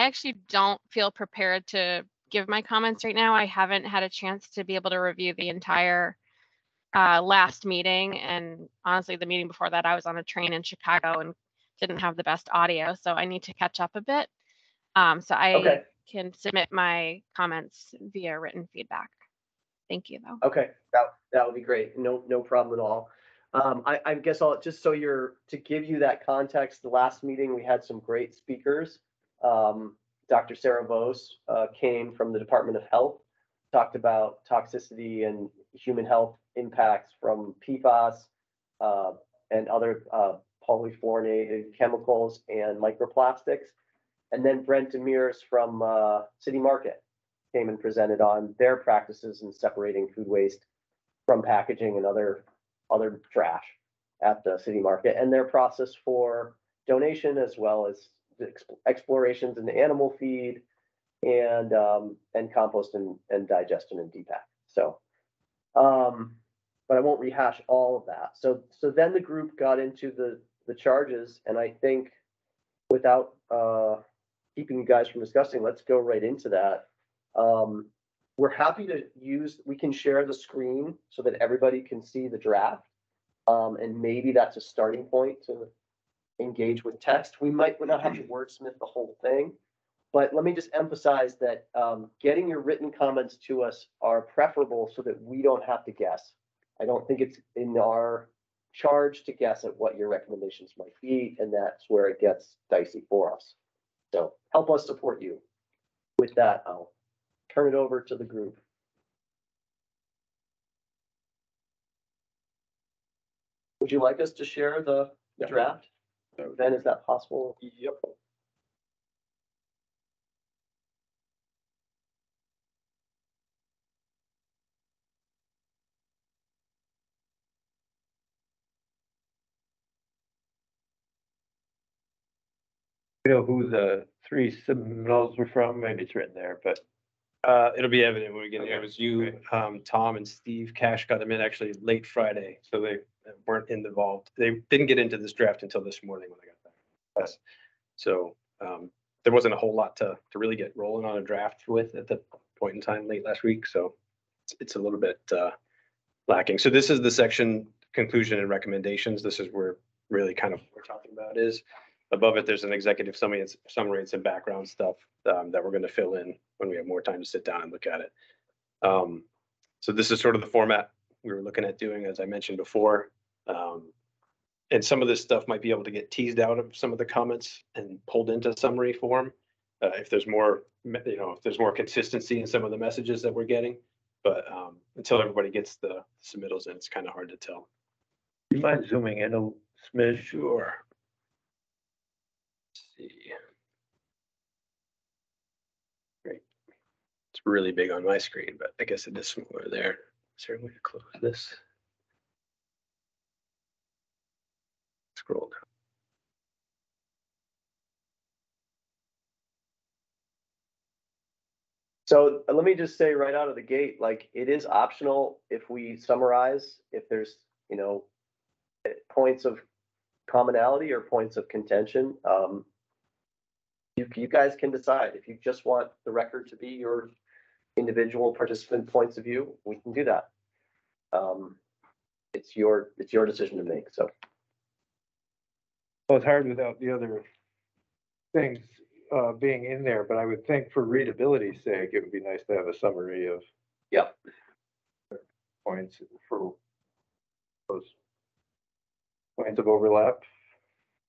I actually don't feel prepared to give my comments right now. I haven't had a chance to be able to review the entire uh, last meeting. And honestly, the meeting before that, I was on a train in Chicago and didn't have the best audio. So I need to catch up a bit. Um, so I Okay, can submit my comments via written feedback. Thank you, though. okay, that, that would be great. No, no problem at all. Um, I, I guess I'll, just so you're, to give you that context, the last meeting, we had some great speakers. Um, Dr. Sarah Vose, uh, came from the Department of Health, talked about toxicity and human health impacts from PFAS, uh, and other, uh, polyfluorinated chemicals and microplastics. And then Brent Demirs from, uh, City Market came and presented on their practices in separating food waste from packaging and other, other trash at the city market and their process for donation as well as explorations in the animal feed and, um, and compost and, and digestion and depack. So, um, but I won't rehash all of that. So, so then the group got into the, the charges and I think without, uh, keeping you guys from discussing, let's go right into that. Um, we're happy to use, we can share the screen so that everybody can see the draft. Um, and maybe that's a starting point to engage with text. We might not have to wordsmith the whole thing. But let me just emphasize that, um, getting your written comments to us are preferable so that we don't have to guess. I don't think it's in our charge to guess at what your recommendations might be, and that's where it gets dicey for us. So help us support you. With that, I'll turn it over to the group. Would you like us to share the the Yeah. Ben, is that possible? Yep. You know who the three submittals were from? Maybe it's written there, but Uh, it'll be evident when we get there. It was you, um, Tom and Steve Cash got them in actually late Friday, so they weren't involved. They didn't get into this draft until this morning when I got back. Yes. So, um, there wasn't a whole lot to, to really get rolling on a draft with at the point in time late last week, so it's, it's a little bit, uh, lacking. So this is the section conclusion and recommendations. This is where really kind of what we're talking about is. Above it, there's an executive summary, and summary and some background stuff, um, that we're gonna fill in when we have more time to sit down and look at it. Um, so this is sort of the format we were looking at doing, as I mentioned before. Um, and some of this stuff might be able to get teased out of some of the comments and pulled into summary form. Uh, if there's more, me- you know, if there's more consistency in some of the messages that we're getting. But, um, until everybody gets the submittals in, it's kind of hard to tell. you mind zooming in a smidge? Sure. See. Great. It's really big on my screen, but I guess it is smaller there. Is there a way to close this? Scroll down. So uh, let me just say right out of the gate, like, it is optional if we summarize, if there's, you know, eh, points of commonality or points of contention. Um, you, you guys can decide. If you just want the record to be your individual participant points of view, we can do that. Um, it's your, it's your decision to make, so. Well, it's hard without the other things uh being in there, but I would think for readability's sake, it would be nice to have a summary of Yep. points for those points of overlap.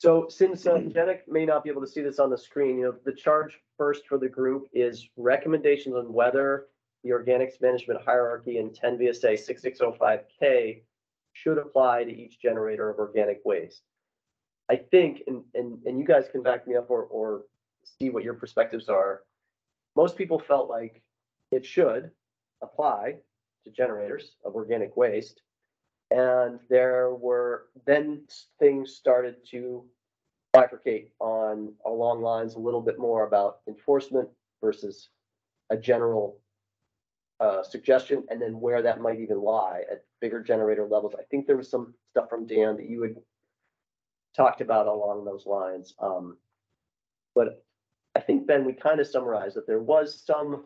So since uh, may not be able to see this on the screen, you know, the charge first for the group is recommendations on whether the organics management hierarchy in ten VSA six six oh five K should apply to each generator of organic waste. I think, and, and, and you guys can back me up or, or see what your perspectives are. Most people felt like it should apply to generators of organic waste. And there were, then things started to bifurcate on, along lines a little bit more about enforcement versus a general uh, suggestion, and then where that might even lie at bigger generator levels. I think there was some stuff from Dan that you had talked about along those lines. Um, but I think Ben, we kind of summarized that there was some.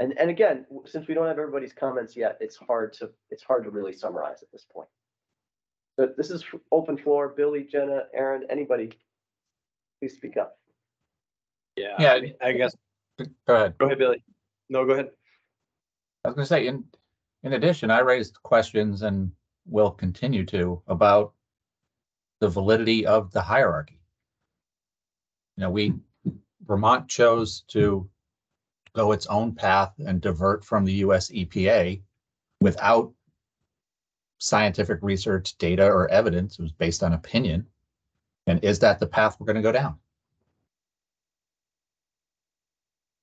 And, and again, since we don't have everybody's comments yet, it's hard to, it's hard to really summarize at this point. But this is open floor, Billy, Jenna, Aaron, anybody. Please speak up. Yeah, Yeah. I mean, I guess, Go ahead. go ahead, Billy. No, go ahead. I was gonna say, in, in addition, I raised questions and will continue to about the validity of the hierarchy. You know, we, Vermont chose to go its own path and divert from the US EPA without scientific research, data, or evidence. It was based on opinion. And is that the path we're gonna go down?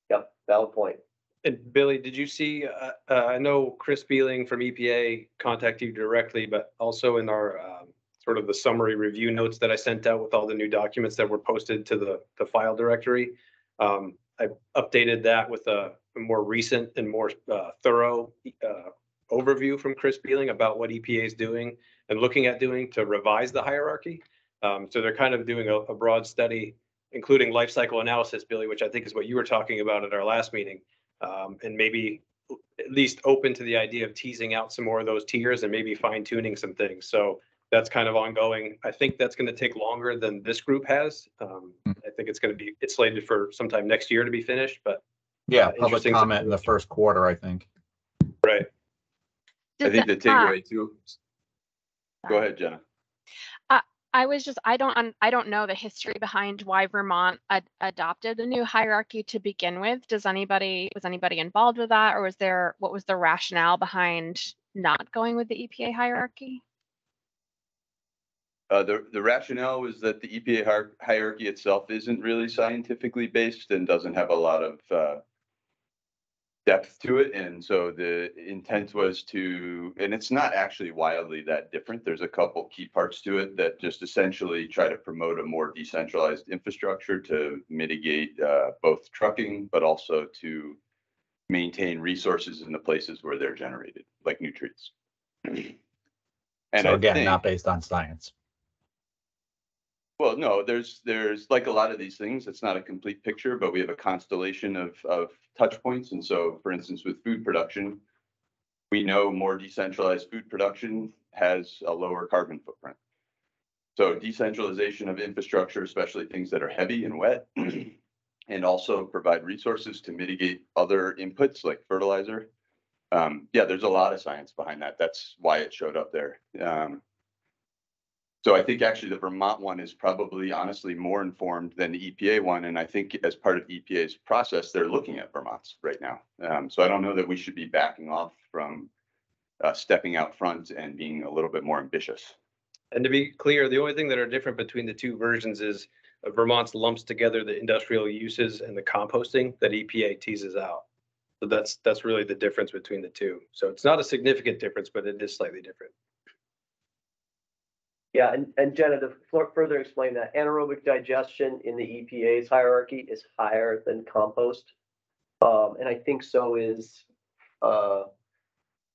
Yep, valid point. And Billy, did you see, uh, uh, I know Chris Beling from EPA contacted you directly, but also in our, um, sort of the summary review notes that I sent out with all the new documents that were posted to the, the file directory. Um, I updated that with a a more recent and more, uh, thorough, uh, overview from Chris Beling about what EPA is doing and looking at doing to revise the hierarchy. Um, so they're kind of doing a, a broad study, including life cycle analysis, Billy, which I think is what you were talking about at our last meeting um, and maybe at least open to the idea of teasing out some more of those tiers and maybe fine tuning some things. So that's kind of ongoing. I think that's going to take longer than this group has. Um. I think it's going to be, it's slated for sometime next year to be finished, but Yeah, Uh, public comment in the first quarter, I think. right. I think the takeaway too. Go ahead, Jenna. I was just, I don't I don't know the history behind why Vermont ad- adopted a new hierarchy to begin with. Does anybody, was anybody involved with that? Or was there, what was the rationale behind not going with the EPA hierarchy? Uh, the, the rationale was that the EPA hier- hierarchy itself isn't really scientifically based and doesn't have a lot of, uh, depth to it. And so the intent was to, and it's not actually wildly that different. There's a couple key parts to it that just essentially try to promote a more decentralized infrastructure to mitigate, uh, both trucking, but also to maintain resources in the places where they're generated, like nutrients. And So again, not based on science. Well, no, there's, there's like a lot of these things, it's not a complete picture, but we have a constellation of, of touch points. And so, for instance, with food production, we know more decentralized food production has a lower carbon footprint. So decentralization of infrastructure, especially things that are heavy and wet, and also provide resources to mitigate other inputs like fertilizer. Um, yeah, there's a lot of science behind that. That's why it showed up there. Um, so I think actually the Vermont one is probably honestly more informed than the EPA one. And I think as part of EPA's process, they're looking at Vermont's right now. Um, so I don't know that we should be backing off from uh, stepping out front and being a little bit more ambitious. And to be clear, the only thing that are different between the two versions is uh, Vermont's lumps together the industrial uses and the composting that EPA teases out. So that's, that's really the difference between the two. So it's not a significant difference, but it is slightly different. Yeah, and, and Jenna, to fur- further explain that, anaerobic digestion in the EPA's hierarchy is higher than compost. Um, and I think so is, uh,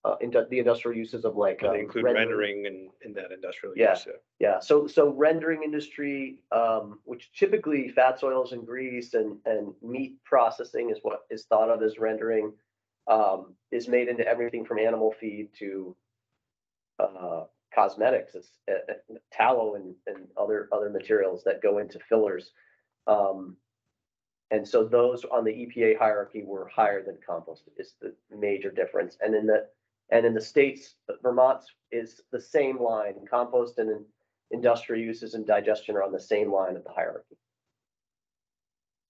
uh, indu- the industrial uses of like. They um, include rendering and in that industrial Yeah. use. Yeah, so, so rendering industry, um, which typically fats, oils and grease and, and meat processing is what is thought of as rendering. Um, is made into everything from animal feed to, uh, cosmetics, it's, uh, uh, tallow and, and other, other materials that go into fillers. Um, and so those on the EPA hierarchy were higher than compost is the major difference. And in the, and in the states, Vermont's is the same line, compost and industrial uses and digestion are on the same line of the hierarchy.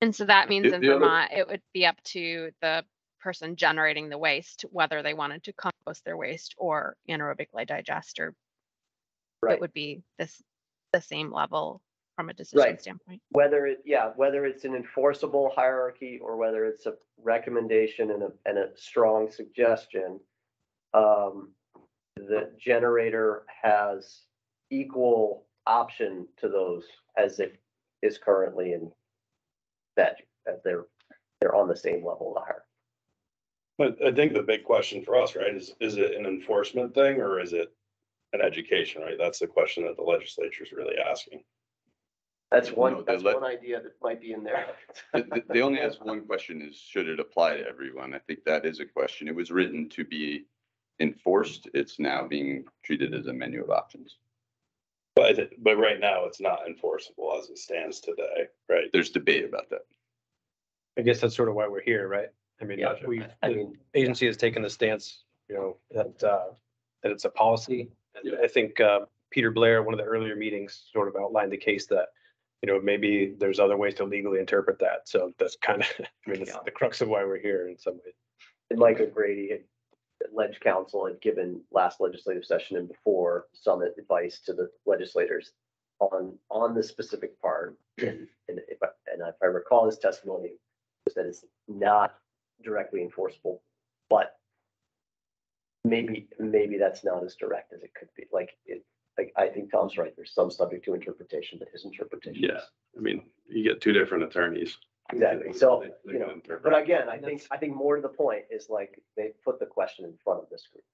And so that means The- in the other- Vermont, it would be up to the person generating the waste, whether they wanted to compost their waste or anaerobically digest, or Right. it would be this, the same level from a decision Right. standpoint. Whether it, yeah, whether it's an enforceable hierarchy or whether it's a recommendation and a, and a strong suggestion. Um, the generator has equal option to those as it is currently in that as they're, they're on the same level of hierarchy. But I think the big question for us, right, is, is it an enforcement thing or is it an education, right? That's the question that the legislature is really asking. That's No, one, the that's le- one idea that might be in there. The, the- the only ask one question is, should it apply to everyone? I think that is a question. It was written to be enforced. It's now being treated as a menu of options. But, but right now, it's not enforceable as it stands today, right? There's debate about that. I guess that's sort of why we're here, right? I mean, Yeah. we, I the mean, agency has taken the stance, you know, that, uh, that it's a policy. And I think, uh, Peter Blair, one of the earlier meetings, sort of outlined the case that, you know, maybe there's other ways to legally interpret that. So that's kind of, I mean, the crux of why we're here in some ways. and Mike O'Grady had, ledge council had given last legislative session and before some advice to the legislators on, on the specific part. And and if I, and if I recall his testimony, was that it's not directly enforceable, but maybe, maybe that's not as direct as it could be. Like, it, like, I think Tom's right. There's some subject to interpretation, but his interpretation. is- Yeah. I mean, you get two different attorneys. Exactly. So, They- they you know, interpret. But again, I think, I think more to the point is like, they put the question in front of this group.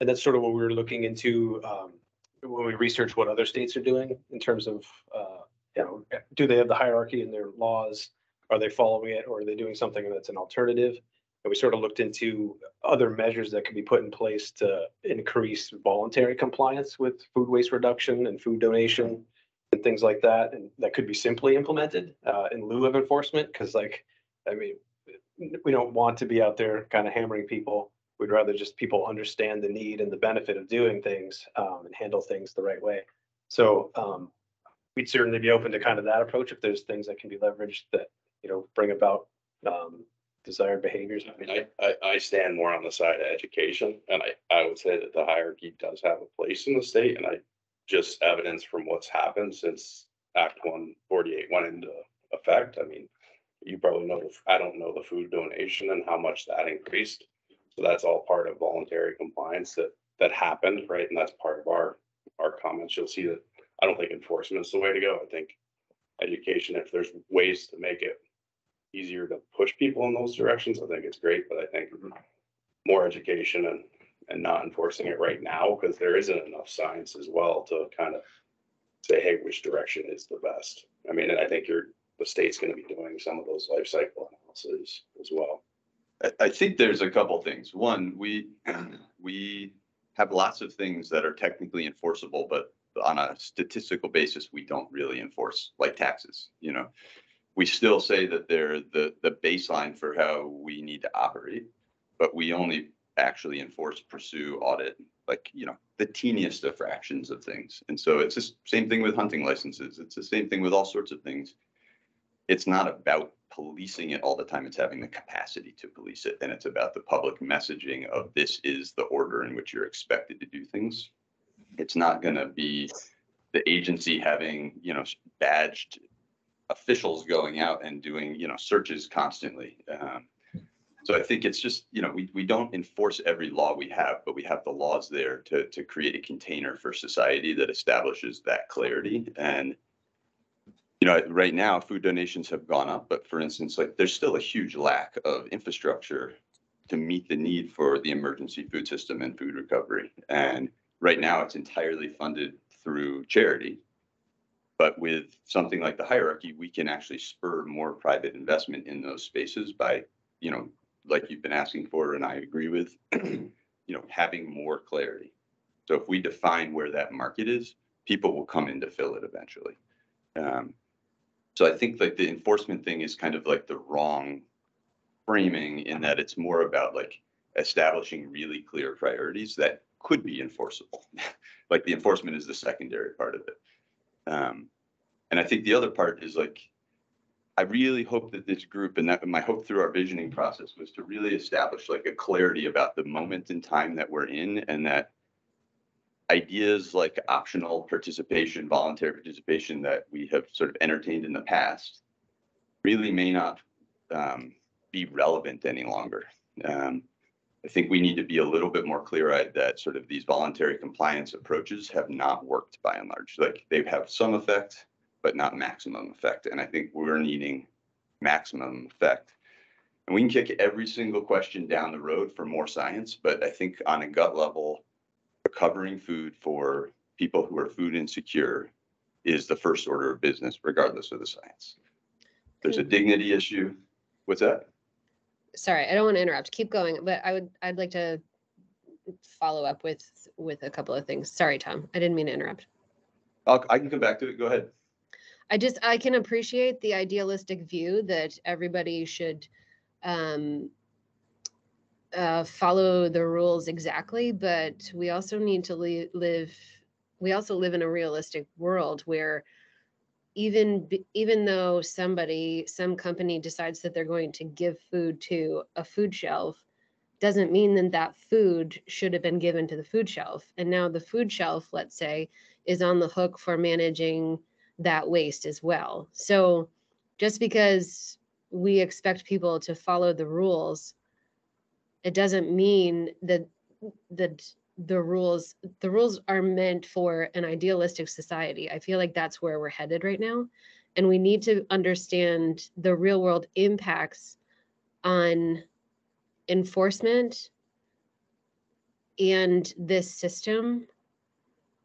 And that's sort of what we were looking into, um, when we researched what other states are doing in terms of, uh, you know, do they have the hierarchy in their laws? Are they following it or are they doing something that's an alternative? And we sort of looked into other measures that could be put in place to increase voluntary compliance with food waste reduction and food donation and things like that. And that could be simply implemented, uh, in lieu of enforcement, because like, I mean, we don't want to be out there kind of hammering people. We'd rather just people understand the need and the benefit of doing things um, and handle things the right way. So um, we'd certainly be open to kind of that approach if there's things that can be leveraged that, you know, bring about um, desired behaviors. I mean, I, I, I stand more on the side of education, and I, I would say that the hierarchy does have a place in the state, and I just evidence from what's happened since Act one forty-eight went into effect, I mean, you probably know, I don't know the food donation and how much that increased. So that's all part of voluntary compliance that, that happened, right? And that's part of our, our comments. You'll see that, I don't think enforcement is the way to go. I think education, if there's ways to make it easier to push people in those directions, I think it's great, but I think mm-hmm. more education and, and not enforcing it right now, because there isn't enough science as well to kind of say, hey, which direction is the best? I mean, and I think you're, the state's gonna be doing some of those life cycle analyses as well. I, I think there's a couple things. One, we, we have lots of things that are technically enforceable, but on a statistical basis, we don't really enforce, like taxes, you know? We still say that they're the, the baseline for how we need to operate, but we only actually enforce, pursue, audit, like, you know, the teeniest of fractions of things. And so it's the same thing with hunting licenses. It's the same thing with all sorts of things it's not about policing it all the time. It's having the capacity to police it. And it's about the public messaging of this is the order in which you're expected to do things. It's not gonna be the agency having, you know, badged officials going out and doing, you know, searches constantly. Um, So I think it's just, you know, we, we don't enforce every law we have, but we have the laws there to, to create a container for society that establishes that clarity. And you know, right now, food donations have gone up, but for instance, like, there's still a huge lack of infrastructure to meet the need for the emergency food system and food recovery. And right now, it's entirely funded through charity. But with something like the hierarchy, we can actually spur more private investment in those spaces by, you know, like you've been asking for, and I agree with, you know, having more clarity. So if we define where that market is, people will come in to fill it eventually. Um, so I think like the enforcement thing is kind of like the wrong framing in that it's more about like establishing really clear priorities that could be enforceable. Like the enforcement is the secondary part of it. Um, and I think the other part is like, I really hope that this group and that my hope through our visioning process was to really establish like a clarity about the moment in time that we're in and that ideas like optional participation, voluntary participation that we have sort of entertained in the past really may not um, be relevant any longer. Um, I think we need to be a little bit more clear-eyed that sort of these voluntary compliance approaches have not worked by and large. Like they have some effect, but not maximum effect. And I think we're needing maximum effect. And we can kick every single question down the road for more science, but I think on a gut level, recovering food for people who are food insecure is the first order of business regardless of the science. There's a dignity issue. What's that? Sorry, I don't want to interrupt. Keep going, but I would, I'd like to follow up with, with a couple of things. Sorry, Tom. I didn't mean to interrupt. I'll, I can come back to it. Go ahead. I just, I can appreciate the idealistic view that everybody should um, uh, follow the rules exactly, but we also need to li- live, we also live in a realistic world where even, even though somebody, some company decides that they're going to give food to a food shelf, doesn't mean that that food should have been given to the food shelf. And now the food shelf, let's say, is on the hook for managing that waste as well. So just because we expect people to follow the rules, it doesn't mean that that the rules the rules are meant for an idealistic society. I feel like that's where we're headed right now. And we need to understand the real world impacts on enforcement and this system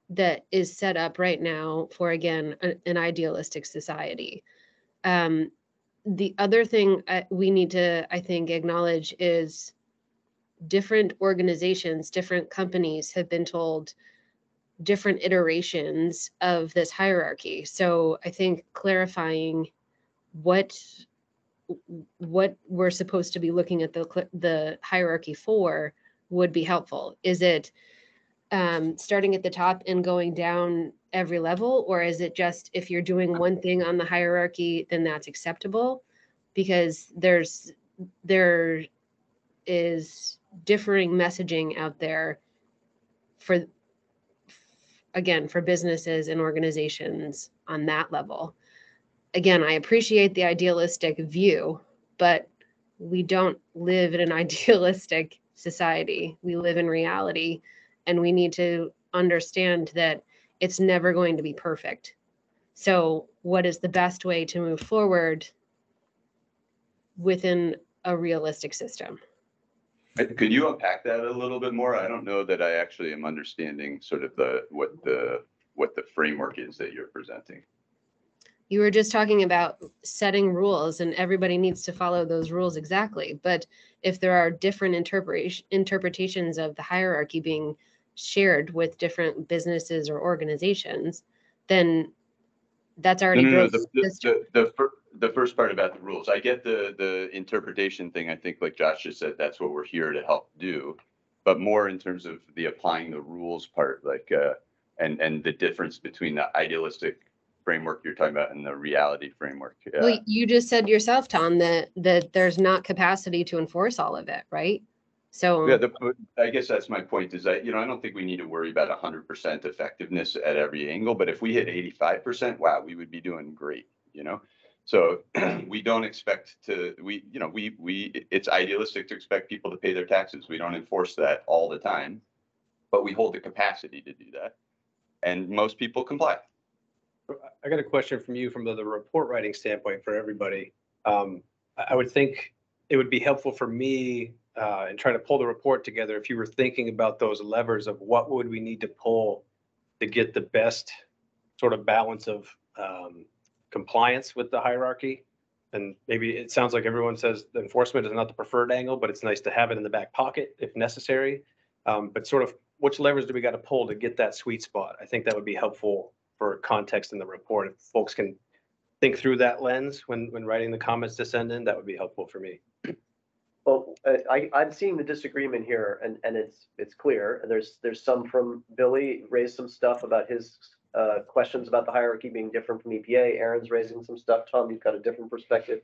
that is set up right now for again an idealistic society um, the other thing uh, we need to i think acknowledge is different organizations different companies have been told different iterations of this hierarchy so i think clarifying what what we're supposed to be looking at the the hierarchy for would be helpful is it um, starting at the top and going down every level? Or is it just if you're doing one thing on the hierarchy, then that's acceptable? Because there's, there is differing messaging out there for, again, for businesses and organizations on that level. Again, I appreciate the idealistic view, but we don't live in an idealistic society. We live in reality and we need to understand that it's never going to be perfect. So, what is the best way to move forward within a realistic system? Could you unpack that a little bit more? I don't know that I actually am understanding sort of the, what the, what the framework is that you're presenting. You were just talking about setting rules, and everybody needs to follow those rules exactly. But if there are different interpretation interpretations of the hierarchy being shared with different businesses or organizations, then that's already No, no, no, the, the, the, the the first part about the rules, I get the, the interpretation thing. I think like Josh just said, that's what we're here to help do. But more in terms of the applying the rules part, like, uh, and, and the difference between the idealistic framework you're talking about and the reality framework. Uh, Well, you just said yourself, Tom, that that there's not capacity to enforce all of it, right? So Yeah, the, I guess that's my point is that, you know, I don't think we need to worry about hundred percent effectiveness at every angle, but if we hit eighty-five percent, wow, we would be doing great, you know? So we don't expect to, we, you know, we, we, it's idealistic to expect people to pay their taxes. We don't enforce that all the time. But we hold the capacity to do that. And most people comply. I got a question from you from the, the report writing standpoint for everybody. Um, I, would think it would be helpful for me, uh, in trying to pull the report together, if you were thinking about those levers of what would we need to pull to get the best sort of balance of, um, compliance with the hierarchy. And maybe it sounds like everyone says the enforcement is not the preferred angle, but it's nice to have it in the back pocket if necessary. Um, but sort of which levers do we got to pull to get that sweet spot? I think that would be helpful for context in the report. If folks can think through that lens when, when writing the comments to send in, that would be helpful for me. Well, I, I'm seeing the disagreement here and, and it's, it's clear. And there's, there's some from Billy raised some stuff about his uh, questions about the hierarchy being different from EPA. Aaron's raising some stuff. Tom, you've got a different perspective.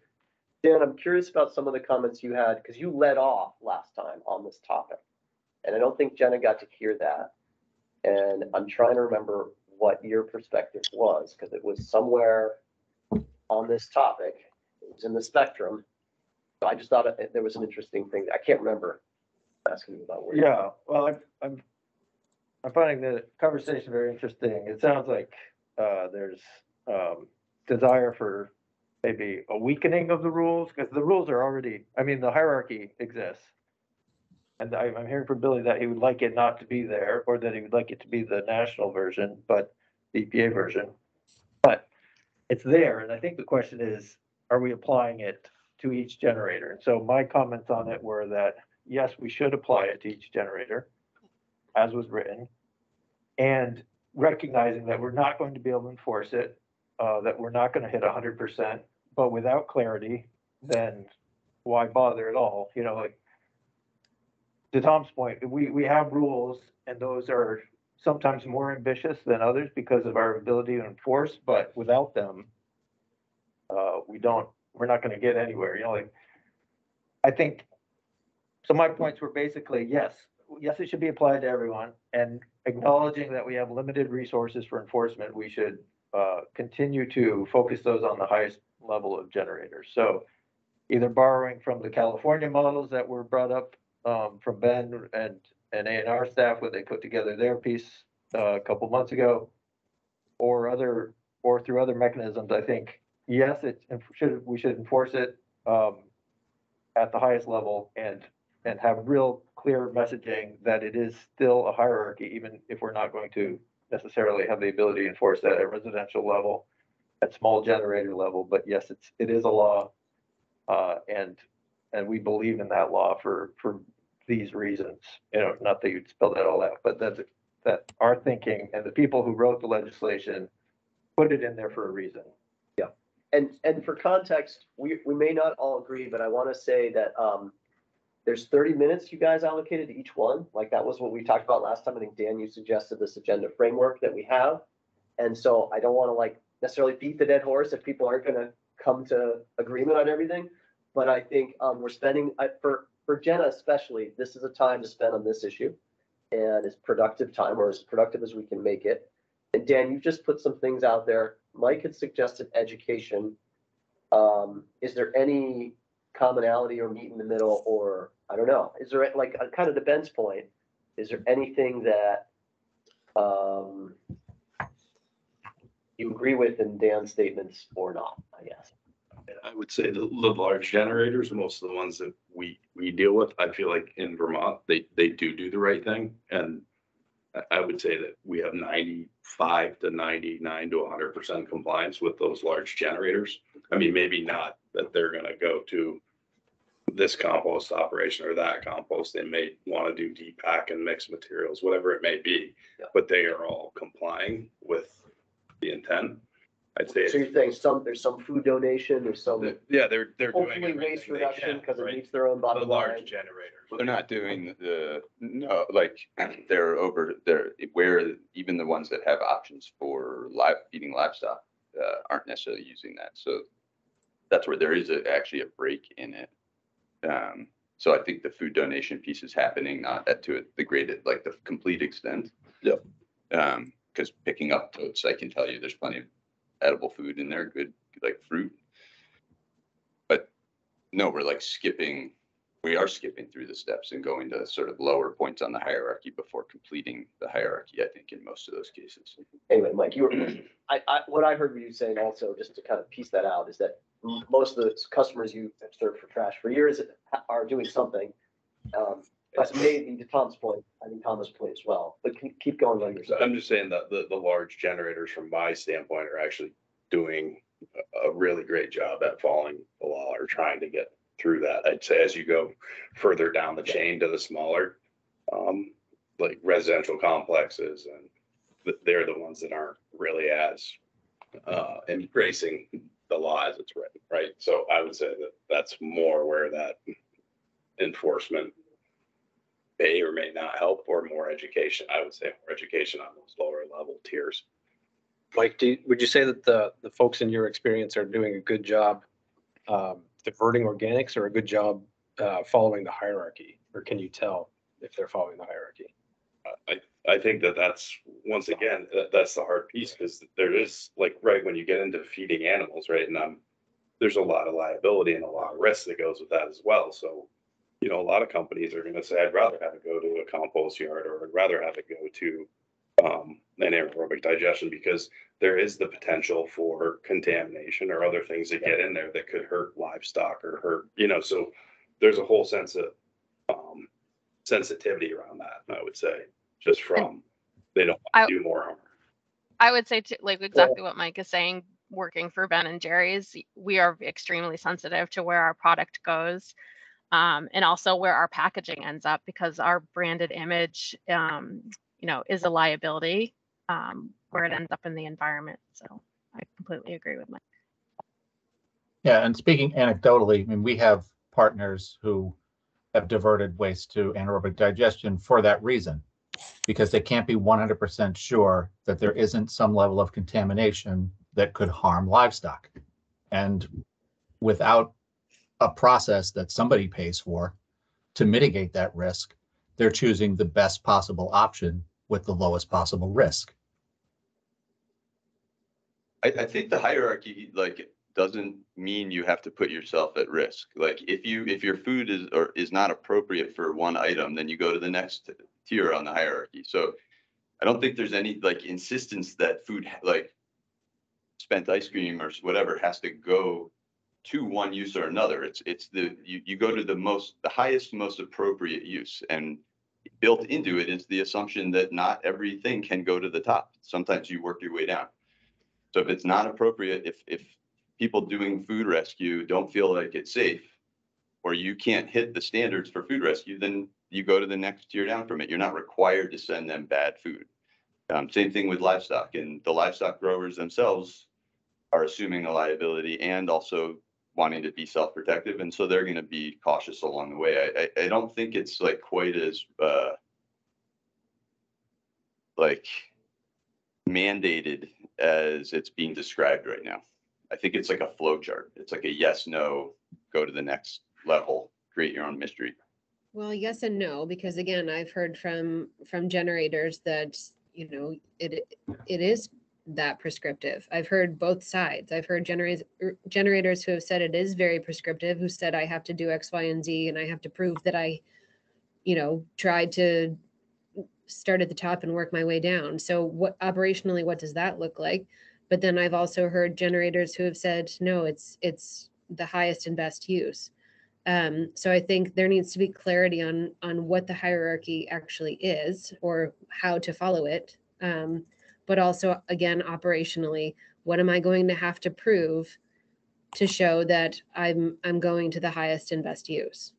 Dan, I'm curious about some of the comments you had, because you led off last time on this topic. And I don't think Jenna got to hear that. And I'm trying to remember what your perspective was, because it was somewhere on this topic. It was in the spectrum. I just thought there was an interesting thing. I can't remember asking you about. where Yeah, well, I'm, I'm, I'm finding the conversation very interesting. It sounds like, uh, there's, um, desire for maybe a weakening of the rules, because the rules are already, I mean, the hierarchy exists. And I, I'm hearing from Billy that he would like it not to be there, or that he would like it to be the national version, but the EPA version. But it's there, and I think the question is, are we applying it to each generator? And so my comments on it were that, yes, we should apply it to each generator, as was written. And recognizing that we're not going to be able to enforce it, uh, that we're not gonna hit hundred percent, but without clarity, then why bother at all, you know, like. To Tom's point, we, we have rules and those are sometimes more ambitious than others because of our ability to enforce, but without them. Uh, we don't, we're not gonna get anywhere, you know, like. I think. So my points were basically, yes, yes, it should be applied to everyone and acknowledging that we have limited resources for enforcement, we should. Uh, continue to focus those on the highest level of generators, so. Either borrowing from the California models that were brought up, um, from Ben and, and A and R staff when they put together their piece, uh, a couple months ago. Or other, or through other mechanisms, I think, yes, it it should, we should enforce it, um. At the highest level and, and have real clear messaging that it is still a hierarchy, even if we're not going to. Necessarily have the ability to enforce that at residential level, at small generator level, but yes, it's, it is a law. Uh, and, and we believe in that law for, for these reasons, you know, not that you'd spell that all out, but that, that our thinking and the people who wrote the legislation put it in there for a reason. Yeah, and, and for context, we, we may not all agree, but I want to say that, um, there's thirty minutes you guys allocated to each one. Like that was what we talked about last time. I think Dan, you suggested this agenda framework that we have. And so I don't want to like necessarily beat the dead horse if people aren't going to come to agreement on everything. But I think, um, we're spending, I, for, for Jenna especially, this is a time to spend on this issue. And it's productive time or as productive as we can make it. And Dan, you just put some things out there. Mike had suggested education. Um, is there any commonality or meet in the middle, or, I don't know, is there, like, uh, kind of to Ben's point, is there anything that, um, you agree with in Dan's statements or not, I guess? I would say the, the large generators, most of the ones that we, we deal with, I feel like in Vermont, they, they do do the right thing. And I, would say that we have ninety-five to ninety-nine to hundred percent compliance with those large generators. I mean, maybe not that they're gonna go to this compost operation or that compost. They may want to do depack and mix materials, whatever it may be. Yeah. But they are all complying with the intent. I'd say. So you're saying some, there's some food donation, there's some that- Yeah, they're, they're doing. hopefully everything waste they reduction can, because it right? meets their own The bottom large line. generators. Well, they're not doing the, no, like, they're over, they're, where even the ones that have options for live, feeding livestock, uh, aren't necessarily using that, so that's where there is a, actually a break in it. Um, so I think the food donation piece is happening, not at to the great, like the complete extent. Yep. Um, because picking up totes, I can tell you, there's plenty of edible food in there, good, like fruit. But no, we're like skipping, we are skipping through the steps and going to sort of lower points on the hierarchy before completing the hierarchy, I think, in most of those cases. Anyway, Mike, you were, I, I, what I heard you saying also, just to kind of piece that out, is that most of the customers you have served for trash for years are doing something. Um, but maybe to Tom's point, I think Thomas' point as well, but keep, keep going on your side. I'm just saying that the, the large generators from my standpoint are actually doing a, a really great job at following the law or trying to get through that. I'd say as you go further down the chain to the smaller, um, like residential complexes and they're the ones that aren't really as, uh, embracing the law as it's written, right? So I would say that that's more where that enforcement may or may not help or more education. I would say more education on those lower level tiers. Mike, do, you- would you say that the, the folks in your experience are doing a good job um, diverting organics or a good job uh, following the hierarchy? Or can you tell if they're following the hierarchy? I, I think that that's, once again, that, that's the hard piece because there is like, right, when you get into feeding animals, right? And um, there's a lot of liability and a lot of risk that goes with that as well. So, you know, a lot of companies are gonna say, I'd rather have it go to a compost yard or I'd rather have it go to um, anaerobic digestion because there is the potential for contamination or other things that get in there that could hurt livestock or hurt, you know, so there's a whole sense of um, sensitivity around that, I would say, just from, they don't I- to do more harm. I would say to, like exactly what Mike is saying. working for Ben and Jerry's, we are extremely sensitive to where our product goes. Um, and also where our packaging ends up because our branded image, um, you know, is a liability, um, where it ends up in the environment. So I completely agree with Mike. Yeah, and speaking anecdotally, I mean, we have partners who have diverted waste to anaerobic digestion for that reason. Because they can't be one hundred percent sure that there isn't some level of contamination that could harm livestock. And without a process that somebody pays for to mitigate that risk, they're choosing the best possible option with the lowest possible risk. I, I think the hierarchy, like, doesn't mean you have to put yourself at risk. Like, if you, if your food is, or is not appropriate for one item, then you go to the next tier on the hierarchy. So I don't think there's any, like, insistence that food, like, spent ice cream or whatever has to go to one use or another. It's, it's the, you, you go to the most, the highest, most appropriate use. And built into it is the assumption that not everything can go to the top. Sometimes you work your way down. So if it's not appropriate, if, if people doing food rescue don't feel like it's safe, or you can't hit the standards for food rescue, then you go to the next tier down from it. You're not required to send them bad food. Um, same thing with livestock and the livestock growers themselves are assuming the liability and also wanting to be self-protective. And so they're going to be cautious along the way. I, I, I don't think it's like quite as, uh, like mandated as it's being described right now. I think it's like a flow chart. It's like a yes, no, go to the next level, create your own mystery. Well, yes and no, because again, I've heard from, from generators that, you know, it, it is that prescriptive. I've heard both sides. I've heard generators, generators who have said it is very prescriptive, who said I have to do X, Y, and Z, and I have to prove that I, you know, tried to start at the top and work my way down. So what operationally, what does that look like? But then I've also heard generators who have said, no, it's, it's the highest and best use. Um, so I think there needs to be clarity on, on what the hierarchy actually is or how to follow it. Um, but also, again, operationally, what am I going to have to prove to show that I'm, I'm going to the highest and best use?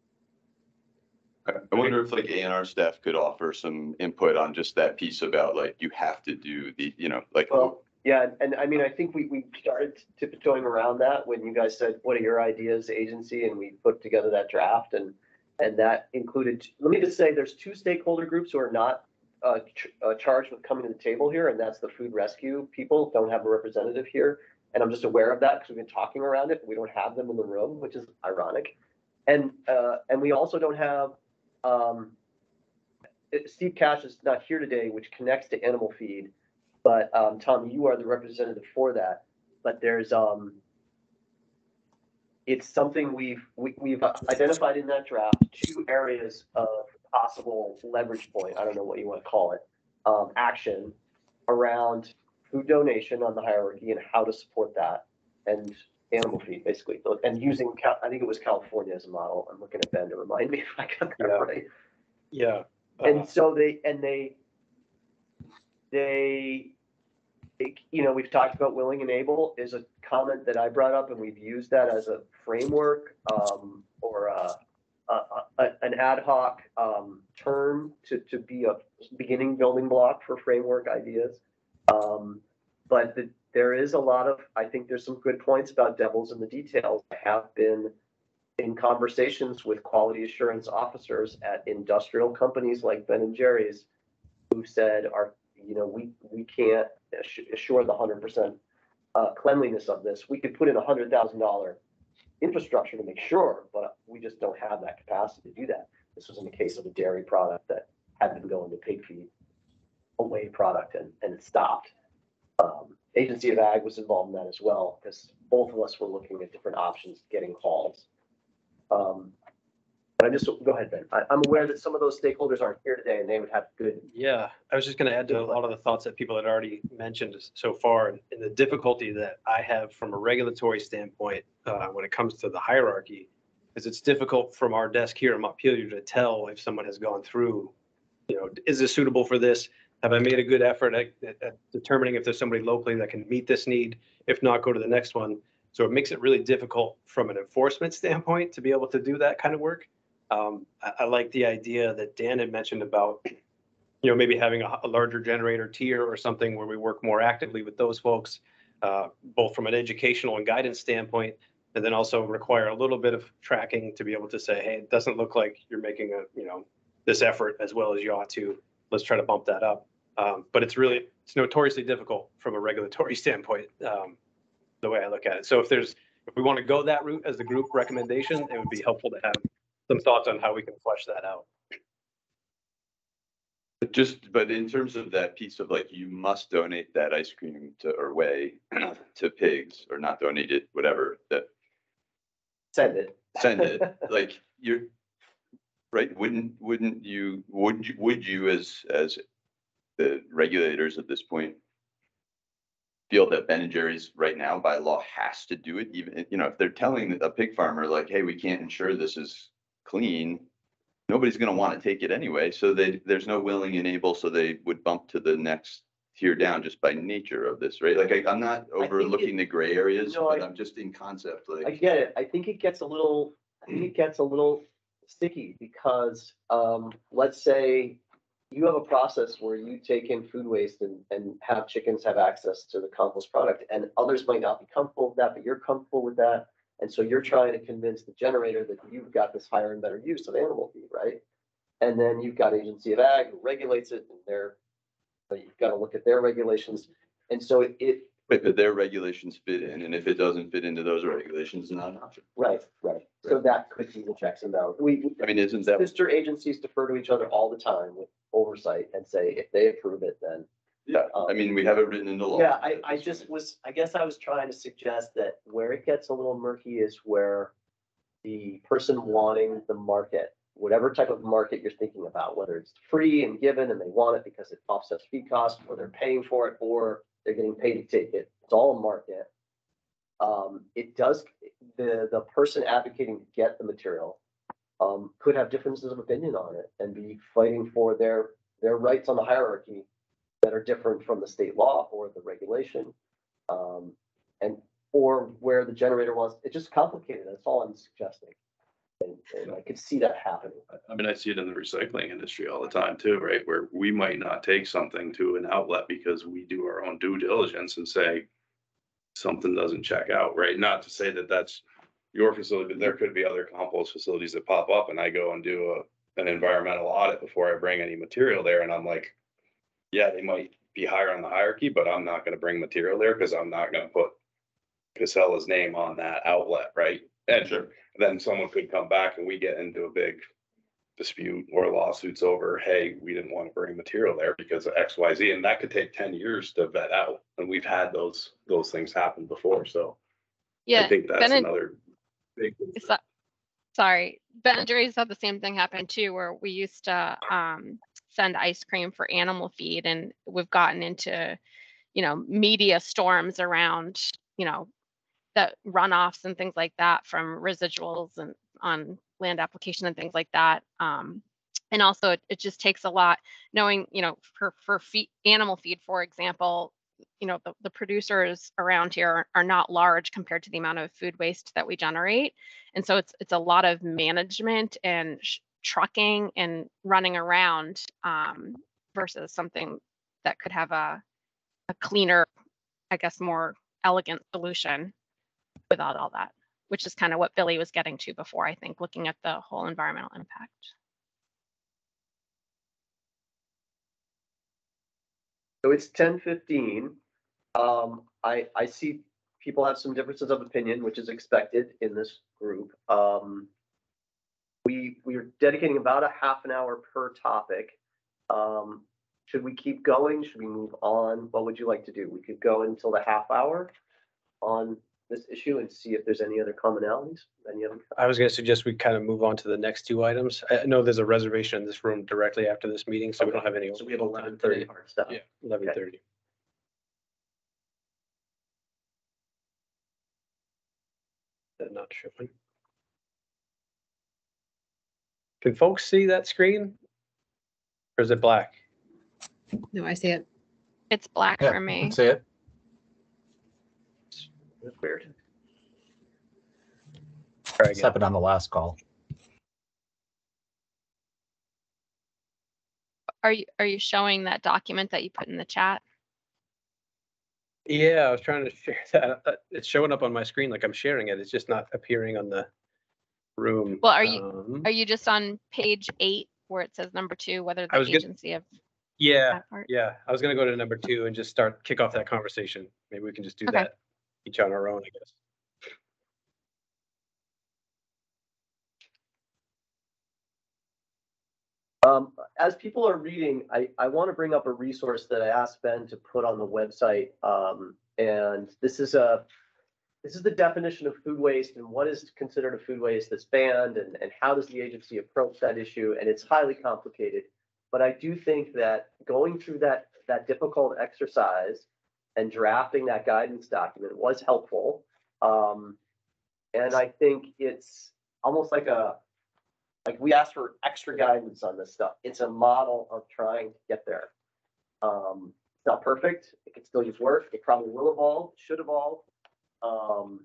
I I wonder if like A and R staff could offer some input on just that piece about like, you have to do the, you know, like, Well, yeah, and I mean, I think we, we started tiptoeing around that when you guys said, what are your ideas, agency, and we put together that draft and, and that included, let me just say, there's two stakeholder groups who are not uh, ch- uh, charged with coming to the table here, and that's the food rescue people, don't have a representative here. And I'm just aware of that because we've been talking around it, but we don't have them in the room, which is ironic. And, uh, and we also don't have, um, Steve Cash is not here today, which connects to animal feed. But, um, Tom, you are the representative for that, but there's, um, it's something we've, we, we've identified in that draft, two areas of possible leverage point, I don't know what you want to call it, um, action around food donation on the hierarchy and how to support that and animal feed, basically, and using, Cal- I think it was California as a model. I'm looking at Ben to remind me if I got that Yeah. right. Yeah. uh, And so they, and they, they, it- you know, we've talked about willing and able is a comment that I brought up and we've used that as a framework, um, or a, a, a, an ad hoc, um, term to, to be a beginning building block for framework ideas. Um, but the, there is a lot of, I think there's some good points about devils in the details. I have been in conversations with quality assurance officers at industrial companies like Ben and Jerry's who said are, you know, we, we can't assure the hundred percent uh, cleanliness of this. We could put in a hundred thousand dollar infrastructure to make sure, but we just don't have that capacity to do that. This was in the case of a dairy product that had been going to pig feed, away product, and, and it stopped. Um, Agency of Ag was involved in that as well, because both of us were looking at different options, getting calls. Um, But I just, go ahead, Ben. I, I'm aware that some of those stakeholders aren't here today and they would have good, Yeah, I was just gonna add to a lot of the thoughts that people had already mentioned so far and and the difficulty that I have from a regulatory standpoint, uh, when it comes to the hierarchy. Is it's difficult from our desk here in Montpelier to tell if someone has gone through, you know, is this suitable for this? Have I made a good effort at, at- at determining if there's somebody locally that can meet this need? If not, go to the next one. So it makes it really difficult from an enforcement standpoint to be able to do that kind of work. Um, I, I like the idea that Dan had mentioned about, you know, maybe having a, a larger generator tier or something where we work more actively with those folks, uh, both from an educational and guidance standpoint, and then also require a little bit of tracking to be able to say, hey, it doesn't look like you're making a, you know, this effort as well as you ought to. Let's try to bump that up. Um, but it's really, it's notoriously difficult from a regulatory standpoint, um, the way I look at it. So if there's, if we want to go that route as the group recommendation, it would be helpful to have some thoughts on how we can flesh that out. But just, but in terms of that piece of like, you must donate that ice cream to, or whey to pigs or not donate it, whatever, that Send it. send it, like, you're, right, wouldn't, wouldn't you, would you, would you as, as the regulators at this point feel that Ben and Jerry's right now by law has to do it, even, you know, if they're telling a pig farmer like, hey, we can't ensure this is clean, nobody's gonna wanna take it anyway, so they, there's no willing and able, so they would bump to the next tier down just by nature of this, right? Like, I, I'm not think it- overlooking the gray areas, No, but I- I'm just in concept, Like I get it. I think it gets a little, I think it gets a little sticky because, um, let's say you have a process where you take in food waste and, and have chickens have access to the compost product and others might not be comfortable with that, but you're comfortable with that. And so you're trying to convince the generator that you've got this higher and better use of animal feed, right? And then you've got agency of ag who regulates it and they're, you've got to look at their regulations. And so it, it, But but their regulations fit in, and if it doesn't fit into those regulations, it's not an option. right, right. So that could be the checks and balances. We, we- I mean, isn't that, Sister agencies defer to each other all the time with oversight and say, if they approve it, then. yeah, I mean, we have it written in the law. Yeah, I, I just was, I guess I was trying to suggest that where it gets a little murky is where the person wanting the market, whatever type of market you're thinking about, whether it's free and given and they want it because it offsets feed costs, or they're paying for it, or they're getting paid to take it, it's all a market. Um, it does, the, the person advocating to get the material um, could have differences of opinion on it and be fighting for their, their rights on the hierarchy that are different from the state law or the regulation. Um, and, or where the generator wants, it's just complicated, that's all I'm suggesting. And, and I could see that happening. I mean, I see it in the recycling industry all the time too, right? Where we might not take something to an outlet because we do our own due diligence and say something doesn't check out, right? Not to say that that's your facility, but there could be other compost facilities that pop up and I go and do a, an environmental audit before I bring any material there and I'm like, yeah, they might be higher on the hierarchy, but I'm not gonna bring material there because I'm not gonna put Casella's name on that outlet, right? And Sure. then someone could come back and we get into a big dispute or lawsuits over, hey, we didn't want to bring material there because of X, Y, Z, and that could take ten years to vet out. And we've had those, those things happen before, so yeah I Yeah, think that's Ben and- another big. Sorry, Ben and Jerry's had the same thing happen too, where we used to um, send ice cream for animal feed, and we've gotten into, you know, media storms around, you know, the runoffs and things like that from residuals and on land application and things like that. Um, and also, it, it just takes a lot knowing, you know, for for feed, animal feed, for example, you know, the, the producers around here are, are not large compared to the amount of food waste that we generate and so it's it's a lot of management and sh- trucking and running around um, versus something that could have a a cleaner, I guess, more elegant solution without all that, which is kind of what Billy was getting to before. I think looking at the whole environmental impact. So it's ten fifteen. Um, I, I see people have some differences of opinion, which is expected in this group. Um, we, we're dedicating about a half an hour per topic. Um, should we keep going? Should we move on? What would you like to do? We could go until the half hour on this issue and see if there's any other commonalities, any other. I was gonna suggest we kind of move on to the next two items. I I know there's a reservation in this room directly after this meeting, so we don't have any. So we have eleven thirty hard stuff. Yeah, eleven thirty. That not showing. Can folks see that screen? Or is it black? No, I see it. It's black Yeah, for me. can see it. That's weird. Try This again. happened on the last call. Are you, are you showing that document that you put in the chat? Yeah, I was trying to share that. uh, It's showing up on my screen like I'm sharing it. It's just not appearing on the room. Well, are you- Um, Are you just on page eight where it says number two, whether I the was gonna- agency of Yeah, that part? yeah. I was gonna go to number two and just start, kick off that conversation. Maybe we can just do Okay. that each on our own, I guess. Um, as people are reading, I, I want to bring up a resource that I asked Ben to put on the website. Um, and this is a, this is the definition of food waste and what is considered a food waste that's banned and, and how does the agency approach that issue? And it's highly complicated. But I do think that going through that, that difficult exercise and drafting that guidance document was helpful. Um, and I think it's almost like a, like we asked for extra guidance on this stuff. It's a model of trying to get there. Um, it's not perfect. It can still use work. It probably will evolve, should evolve. Um,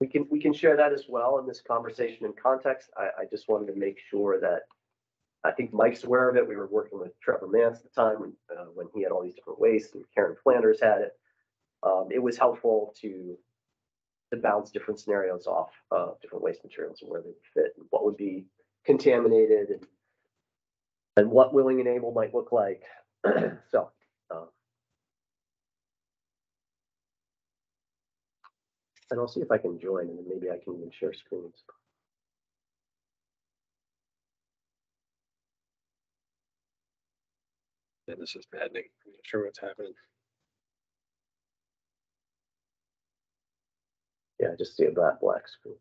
we can, we can share that as well in this conversation and context. I, I just wanted to make sure that I think Mike's aware of it. We were working with Trevor Mance at the time when, uh, when he had all these different wastes and Karen Flanders had it. Um, it was helpful to, to bounce different scenarios off of different waste materials and where they would fit and what would be contaminated and and what willing and able might look like. So, um, and I'll see if I can join and then maybe I can even share screens. Yeah, this is maddening. I'm not sure what's happening. Yeah, I just see a black, black screen.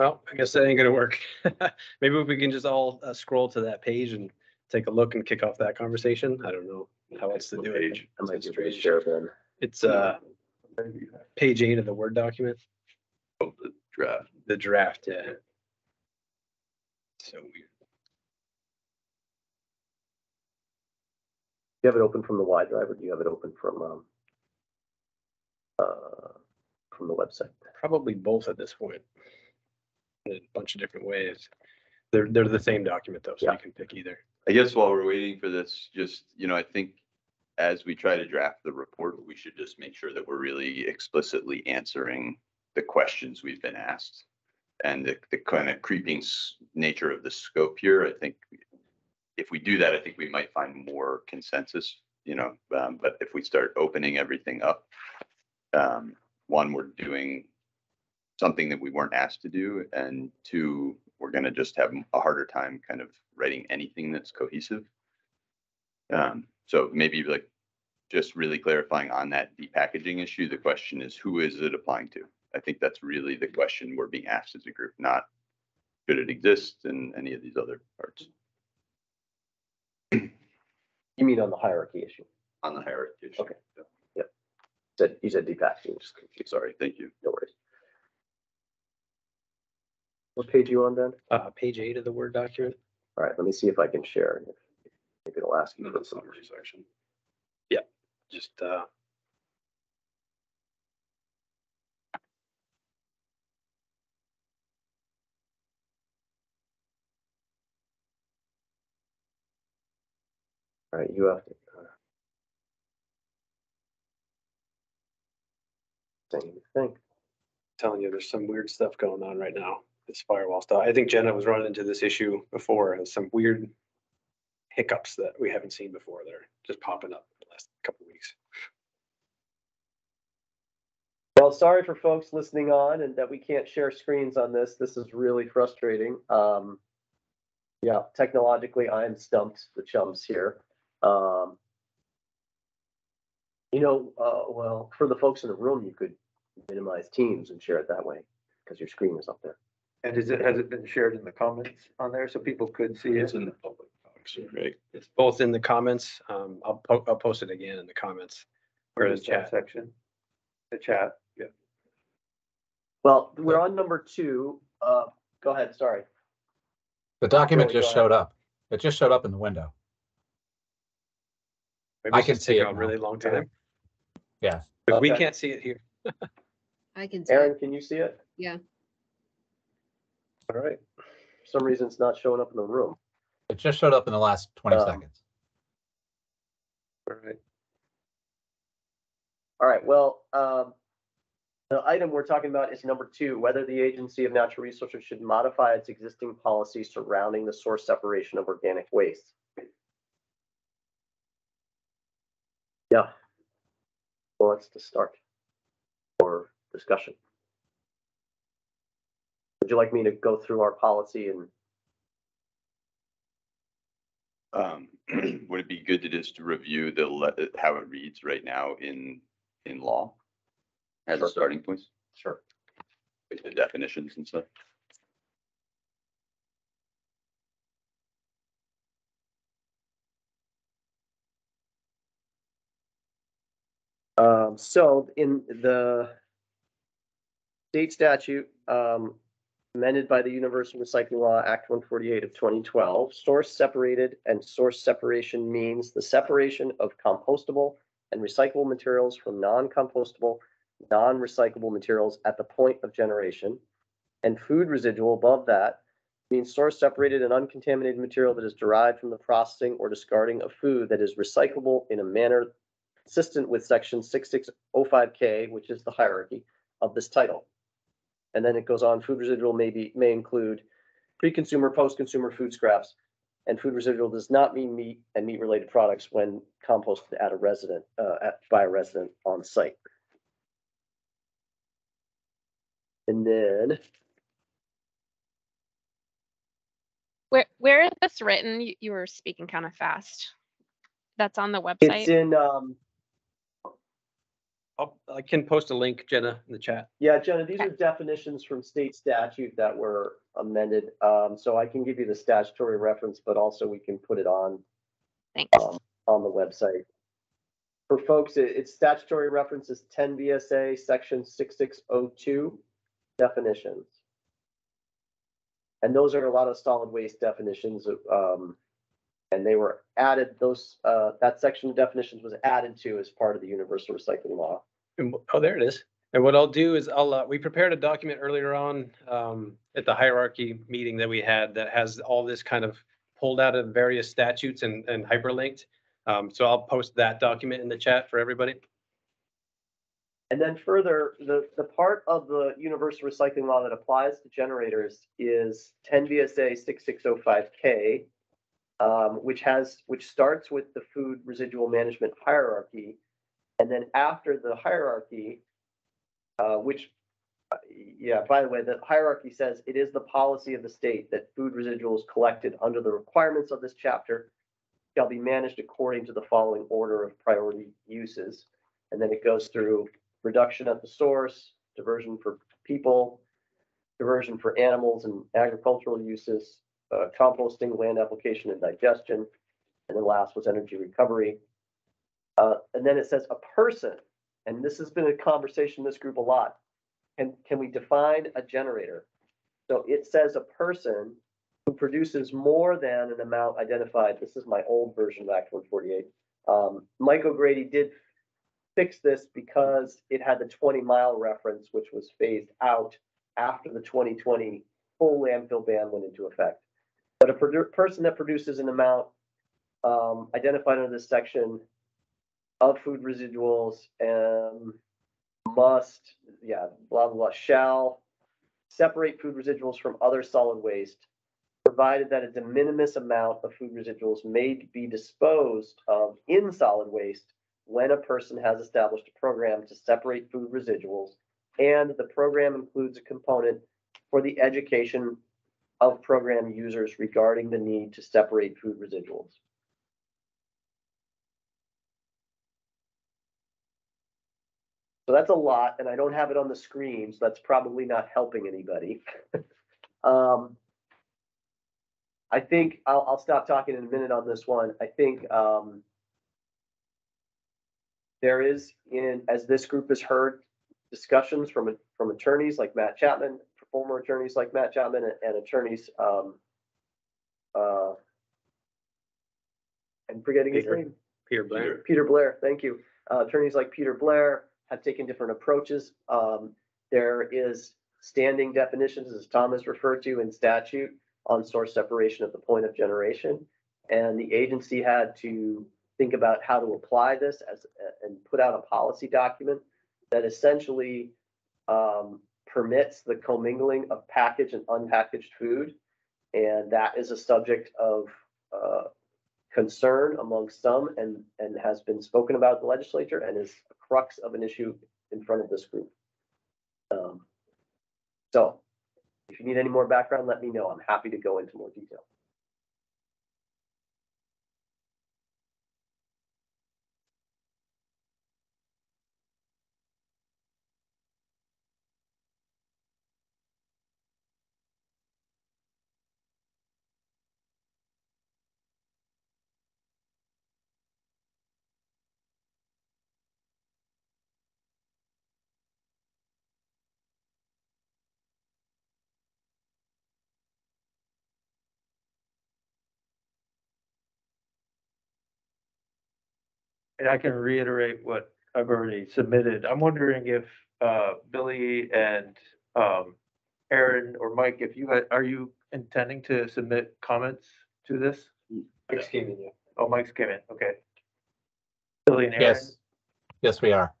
Well, I guess that ain't gonna work. Maybe if we can just all uh, scroll to that page and take a look and kick off that conversation. I don't know how else to do it. I might be strange. share then. It's uh, page eight of the Word document, of the draft. the draft, yeah. So weird. Do you have it open from the Y drive or do you have it open from, um, uh, from the website? Probably both at this point. In a bunch of different ways. They're, they're the same document though, so Yeah. you can pick either. I guess while we're waiting for this, just, you know, I think as we try to draft the report, we should just make sure that we're really explicitly answering the questions we've been asked. And the, the kind of creeping nature of the scope here, I think if we do that, I think we might find more consensus, you know, um, but if we start opening everything up, um, one, we're doing something that we weren't asked to do, and two, we're gonna just have a harder time kind of writing anything that's cohesive. Um, so maybe like just really clarifying on that depackaging issue, the question is, who is it applying to? I think that's really the question we're being asked as a group, not should it exist in any of these other parts You mean on the hierarchy issue? on the hierarchy. issue. Okay. Said, you said depackaging, just confused. Sorry, thank you. No worries. What page you on, then? Uh, page eight of the Word document. All right, let me see if I can share. if- Maybe it'll ask you In for the summary section. Yeah, just, uh, All right, you have to. uh, Same thing. telling you, there's some weird stuff going on right now. This firewall stuff. I think Jenna was running into this issue before and some weird hiccups that we haven't seen before. that are just popping up in the last couple of weeks. Well, sorry for folks listening on and that we can't share screens on this. This is really frustrating. Um, yeah, technologically, I'm stumped, the chums here. Um, you know, uh, well, for the folks in the room, you could minimize Teams and share it that way because your screen is up there. And is it, has it been shared in the comments on there so people could see it? It's in the public docs, right? It's both in the comments. Um, I'll, po- I'll post it again in the comments. Or Or the the chat chat. section? The chat? Yeah. Well, we're on number two. Uh, go ahead, sorry. The document Billy, go just ahead. showed up. It just showed up in the window. Maybe I it's can just see taking it a now. really long time. Yeah. But we Okay. can't see it here. I can see. Aaron, it. can you see it? Yeah. All right. For some reason, it's not showing up in the room. It just showed up in the last twenty Um, seconds. All right. All right, well, um, the item we're talking about is number two, whether the Agency of Natural Resources should modify its existing policy surrounding the source separation of organic waste. Yeah. Well, let's just start for discussion. Would you like me to go through our policy and, Um, would it be good to just review the, le- how it reads right now in, in law? As a Sure. starting point, sure, with the definitions and stuff? Um, so in the state statute, um, amended by the Universal Recycling Law, Act one forty-eight of twenty twelve, source separated and source separation means the separation of compostable and recyclable materials from non-compostable, non-recyclable materials at the point of generation. And food residual above that means source separated and uncontaminated material that is derived from the processing or discarding of food that is recyclable in a manner consistent with section six six oh five K, which is the hierarchy of this title. And then it goes on, food residual may be, may include pre-consumer, post-consumer food scraps. And food residual does not mean meat and meat-related products when composted at a resident, uh, at, by a resident on site. And then, Where, where is this written? You, you were speaking kind of fast. That's on the website. it's in, um, I'll, I can post a link, Jenna, in the chat. Yeah, Jenna, these are definitions from state statute that were amended. Um, so I can give you the statutory reference, but also we can put it on, Thanks. um, on the website. For folks, it, it's statutory references ten VSA, section six six oh two definitions. And those are a lot of solid waste definitions, um, and they were added those uh, that section of definitions was added to as part of the universal recycling law. And, oh, there it is. And what I'll do is I'll uh, we prepared a document earlier on um, at the hierarchy meeting that we had that has all this kind of pulled out of various statutes and, and hyperlinked. Um, so I'll post that document in the chat for everybody. And then further, the, the part of the universal recycling law that applies to generators is 10 VSA 6605K, um, which has, which starts with the food residual management hierarchy. And then after the hierarchy, uh, which, uh, yeah, by the way, the hierarchy says it is the policy of the state that food residuals collected under the requirements of this chapter shall be managed according to the following order of priority uses. And then it goes through reduction at the source, diversion for people, diversion for animals and agricultural uses, uh, composting, land application and digestion. And then last was energy recovery. Uh, and then it says a person, and this has been a conversation in this group a lot. And can we define a generator? So it says a person who produces more than an amount identified. This is my old version of Act one forty-eight. Um, Mike O'Grady did fix this because it had the twenty mile reference, which was phased out after the twenty twenty full landfill ban went into effect. But a produ- person that produces an amount um, identified under this section of food residuals must, yeah, blah, blah, blah, shall separate food residuals from other solid waste, provided that a de minimis amount of food residuals may be disposed of in solid waste when a person has established a program to separate food residuals, and the program includes a component for the education of program users regarding the need to separate food residuals. So that's a lot, and I don't have it on the screen, so that's probably not helping anybody. Um, I think I'll, I'll stop talking in a minute on this one. I think, um, there is in, as this group has heard discussions from, from attorneys like Matt Chapman, former attorneys like Matt Chapman and- and attorneys, um, uh, I'm forgetting his Peter. name. Peter Blair. Peter Blair, thank you. Uh, attorneys like Peter Blair have taken different approaches. Um, there is standing definitions, as Tom has referred to in statute, on source separation at the point of generation. And the agency had to think about how to apply this as, and put out a policy document that essentially um, permits the commingling of packaged and unpackaged food. And that is a subject of uh, concern among some and, and has been spoken about the legislature and is a crux of an issue in front of this group. Um, So if you need any more background, let me know. I'm happy to go into more detail. And I can reiterate what I've already submitted. I'm wondering if, uh, Billy and, um, Aaron or Mike, if you had, are you intending to submit comments to this? Mike's came in, yeah. Oh, Mike's came in, okay. Billy and Aaron? Yes, yes, we are.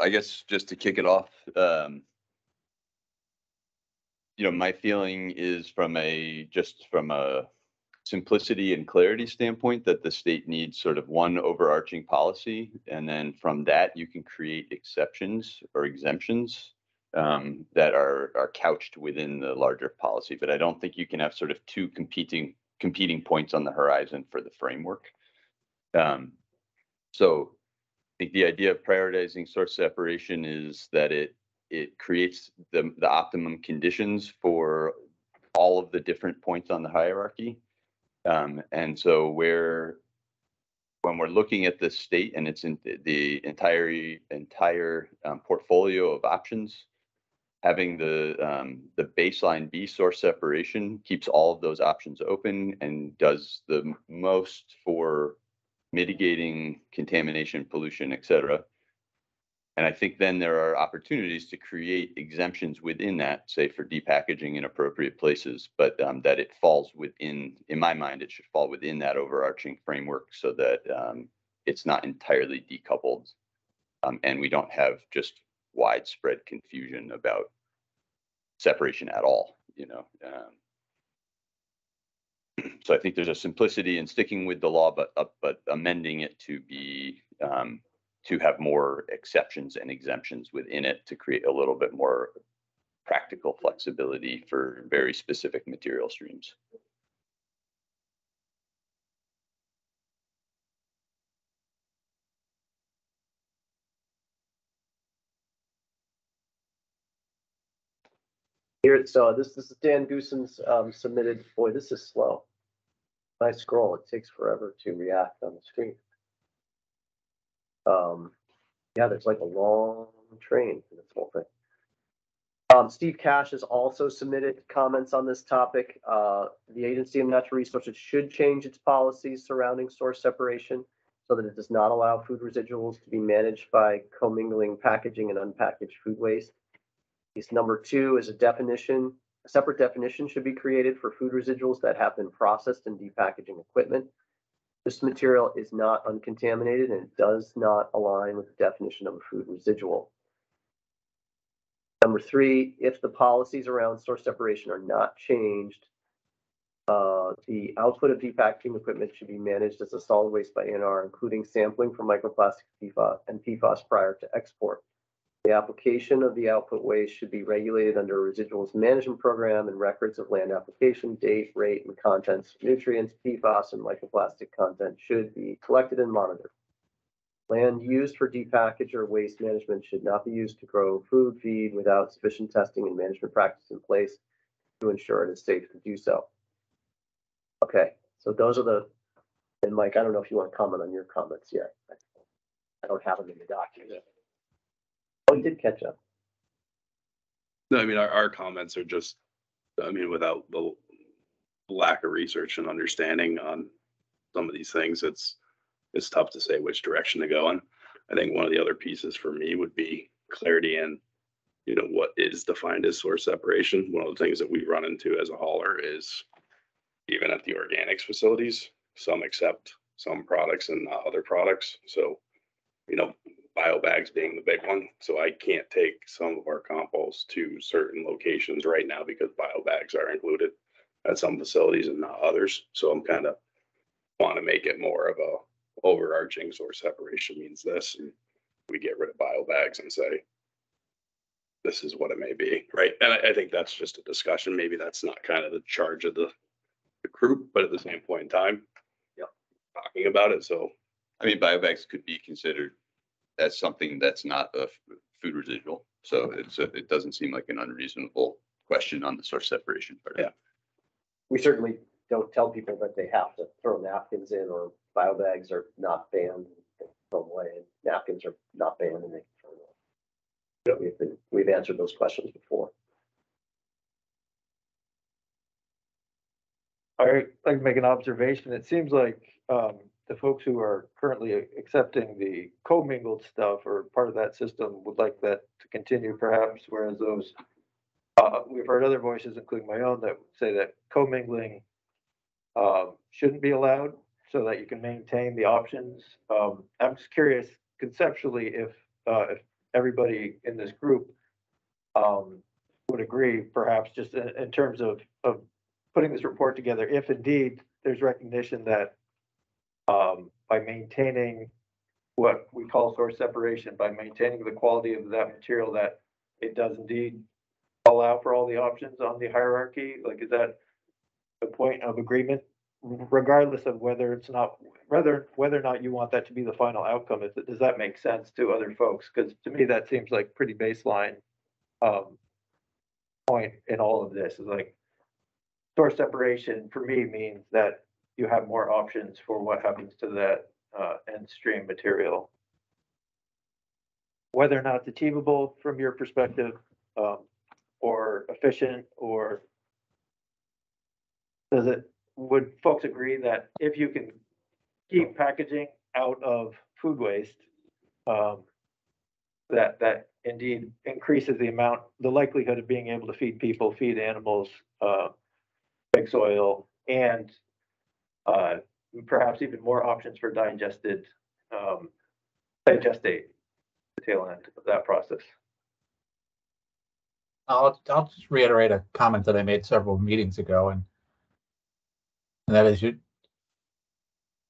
I guess just to kick it off, um. You know, my feeling is from a, just from a simplicity and clarity standpoint, that the state needs sort of one overarching policy. And then from that, you can create exceptions or exemptions. Um, that are, are couched within the larger policy, but I don't think you can have sort of two competing, competing points on the horizon for the framework. Um, so think the idea of prioritizing source separation is that it, it creates the, the optimum conditions for all of the different points on the hierarchy. Um, and so where, when we're looking at the state and it's in the entire, entire um, portfolio of options, having the, um, the baseline B source separation keeps all of those options open and does the most for mitigating contamination, pollution, et cetera. And I think then there are opportunities to create exemptions within that, say for depackaging in appropriate places, but um, that it falls within, in my mind, it should fall within that overarching framework so that um, it's not entirely decoupled. Um, and we don't have just widespread confusion about separation at all, you know? um, So I think there's a simplicity in sticking with the law, but, uh, but amending it to be, um, to have more exceptions and exemptions within it to create a little bit more practical flexibility for very specific material streams. Here, so this, this is Dan Goosen's, um, submitted, boy, this is slow. I scroll, it takes forever to react on the screen. Um, yeah, there's like a long train for this whole thing. Um, Steve Cash has also submitted comments on this topic. Uh, the Agency of Natural Resources should change its policies surrounding source separation so that it does not allow food residuals to be managed by commingling packaging and unpackaged food waste. Case number two is a definition, a separate definition should be created for food residuals that have been processed in depackaging equipment. This material is not uncontaminated and it does not align with the definition of a food residual. Number three, if the policies around source separation are not changed, uh, the output of depackaging equipment should be managed as a solid waste by ANR, including sampling for microplastics and PFAS prior to export. The application of the output waste should be regulated under a residuals management program and records of land application, date, rate, and contents, nutrients, PFAS, and microplastic content should be collected and monitored. Land used for depackage or waste management should not be used to grow food feed without sufficient testing and management practice in place to ensure it is safe to do so. Okay, so those are the, and Mike, I don't know if you want to comment on your comments yet. I don't have them in the document. Oh, did catch up. No, I mean, our, our comments are just, I mean, without the lack of research and understanding on some of these things, it's, it's tough to say which direction to go in. I think one of the other pieces for me would be clarity in, you know, what is defined as source separation. One of the things that we run into as a hauler is even at the organics facilities, some accept some products and not other products. So, you know, bio bags being the big one. So I can't take some of our compost to certain locations right now because bio bags are included at some facilities and not others. So I'm kind of want to make it more of a overarching source separation means this, and we get rid of bio bags and say, this is what it may be, right? And I, I think that's just a discussion. Maybe that's not kind of the charge of the, the group, but at the same point in time, yeah, talking about it, so I mean, biobags could be considered as something that's not a food residual. So it's, a- it doesn't seem like an unreasonable question on the source separation. part. Yeah. We certainly don't tell people that they have to throw napkins in or bio bags are not banned. they Throw them away and napkins are not banned and they. can throw them away. We've been, we've answered those questions before. I'd like to make an observation. It seems like, um, the folks who are currently accepting the commingled stuff or part of that system would like that to continue perhaps, whereas those, uh, we've heard other voices, including my own, that say that commingling um, shouldn't be allowed so that you can maintain the options. Um, I'm just curious conceptually if, uh, if everybody in this group um, would agree, perhaps just in, in terms of, of putting this report together, if indeed there's recognition that um, by maintaining what we call source separation, by maintaining the quality of that material, that it does indeed allow for all the options on the hierarchy, like, is that a point of agreement? Regardless of whether it's not, whether, whether or not you want that to be the final outcome, is, does that make sense to other folks? Because to me, that seems like pretty baseline, um, point in all of this, is like, source separation for me means that you have more options for what happens to that uh end stream material. Whether or not it's achievable from your perspective, um, or efficient, or does it, would folks agree that if you can keep packaging out of food waste, um, that, that indeed increases the amount, the likelihood of being able to feed people, feed animals, uh, big soil, and uh, perhaps even more options for digested, um, digestate, the tail end of that process. I'll, I'll just reiterate a comment that I made several meetings ago and and that is you,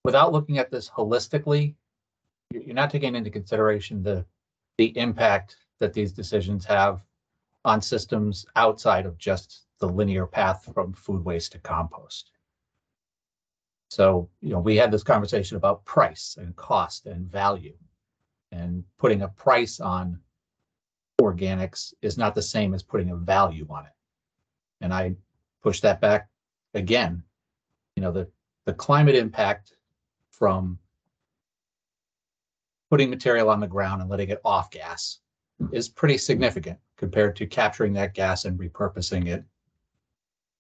without looking at this holistically, you- you're not taking into consideration the, the impact that these decisions have on systems outside of just the linear path from food waste to compost. So, you know, we had this conversation about price and cost and value. And putting a price on organics is not the same as putting a value on it. And I push that back again. You know, the, the climate impact from putting material on the ground and letting it off gas is pretty significant compared to capturing that gas and repurposing it.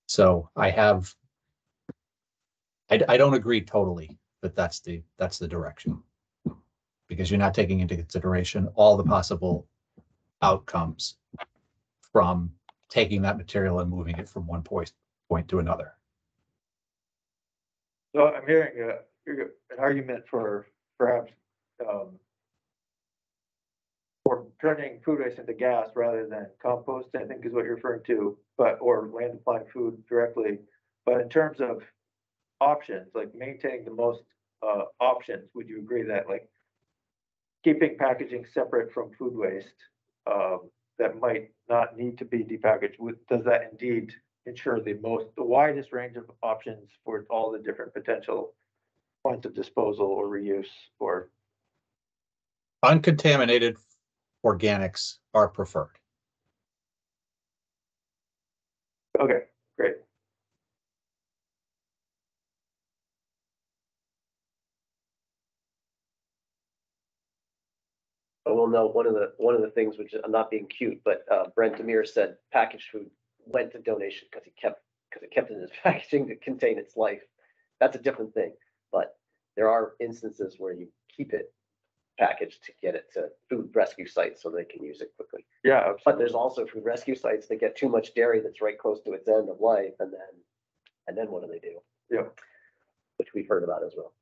So I have, I, I don't agree totally that that's the, that's the direction. Because you're not taking into consideration all the possible outcomes from taking that material and moving it from one point, point to another. So I'm hearing hearing an argument for perhaps, um, for turning food waste into gas rather than compost, I think is what you're referring to, but, or land applying food directly. But in terms of options, like maintaining the most, uh, options, would you agree that like keeping packaging separate from food waste um, that might not need to be depackaged, would, does that indeed ensure the most, the widest range of options for all the different potential points of disposal or reuse or, Uncontaminated organics are preferred. okay, I will note, one of the, one of the things which I'm not being cute, but uh, Brent Demir said packaged food went to donation because he kept, because it kept in his packaging to contain its life. That's a different thing, but there are instances where you keep it packaged to get it to food rescue sites so they can use it quickly. Yeah, But there's also food rescue sites that get too much dairy that's right close to its end of life and then, and then what do they do? Yeah. Which we've heard about as well.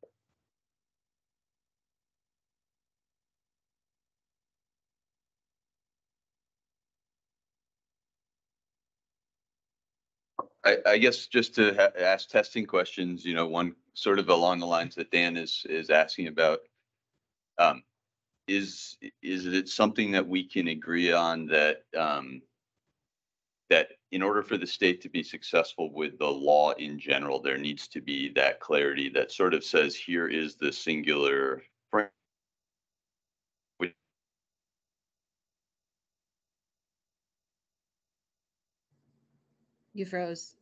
I, I guess just to ha- ask testing questions, you know, one sort of along the lines that Dan is, is asking about. Um, is, is it something that we can agree on that, um, that in order for the state to be successful with the law in general, there needs to be that clarity that sort of says, here is the singular frame. You froze.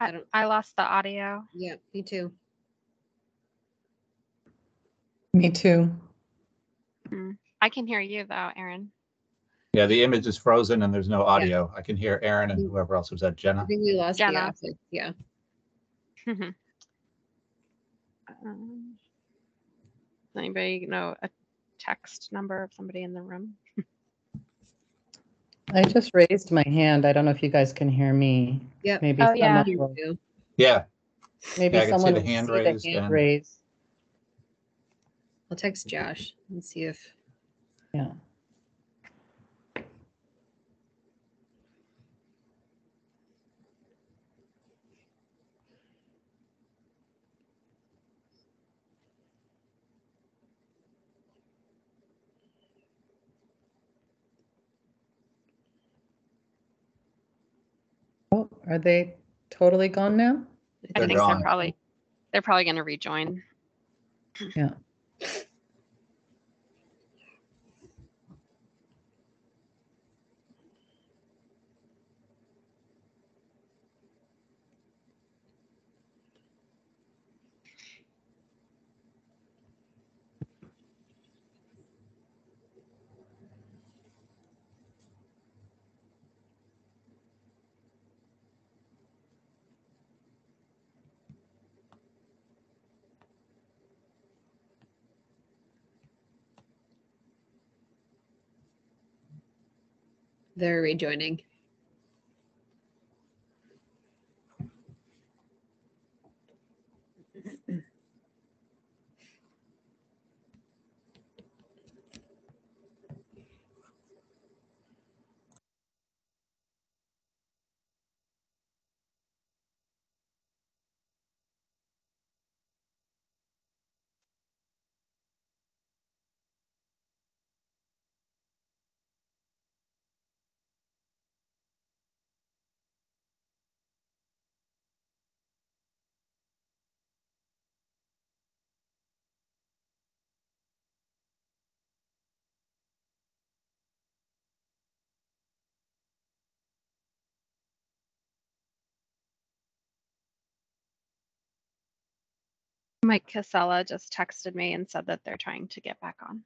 I I, don't- I lost the audio. Yeah, me too. Me too. I can hear you though, Aaron. Yeah, the image is frozen and there's no audio. I can hear Aaron and whoever else was that, Jenna. I Jenna. think we lost the Jenna. asset. Yeah. Um, Does anybody know a text number of somebody in the room? I just raised my hand. I don't know if you guys can hear me. Yep. Maybe Oh, yeah. someone, will- Yeah, maybe Yeah, I can see someone the will hand see raised hand and- raised. I'll text Josh and see if, Yeah. Oh, are they totally gone now? I They're think gone. they're probably, they're probably gonna rejoin. Yeah. they're rejoining. Mike Casella just texted me and said that they're trying to get back on.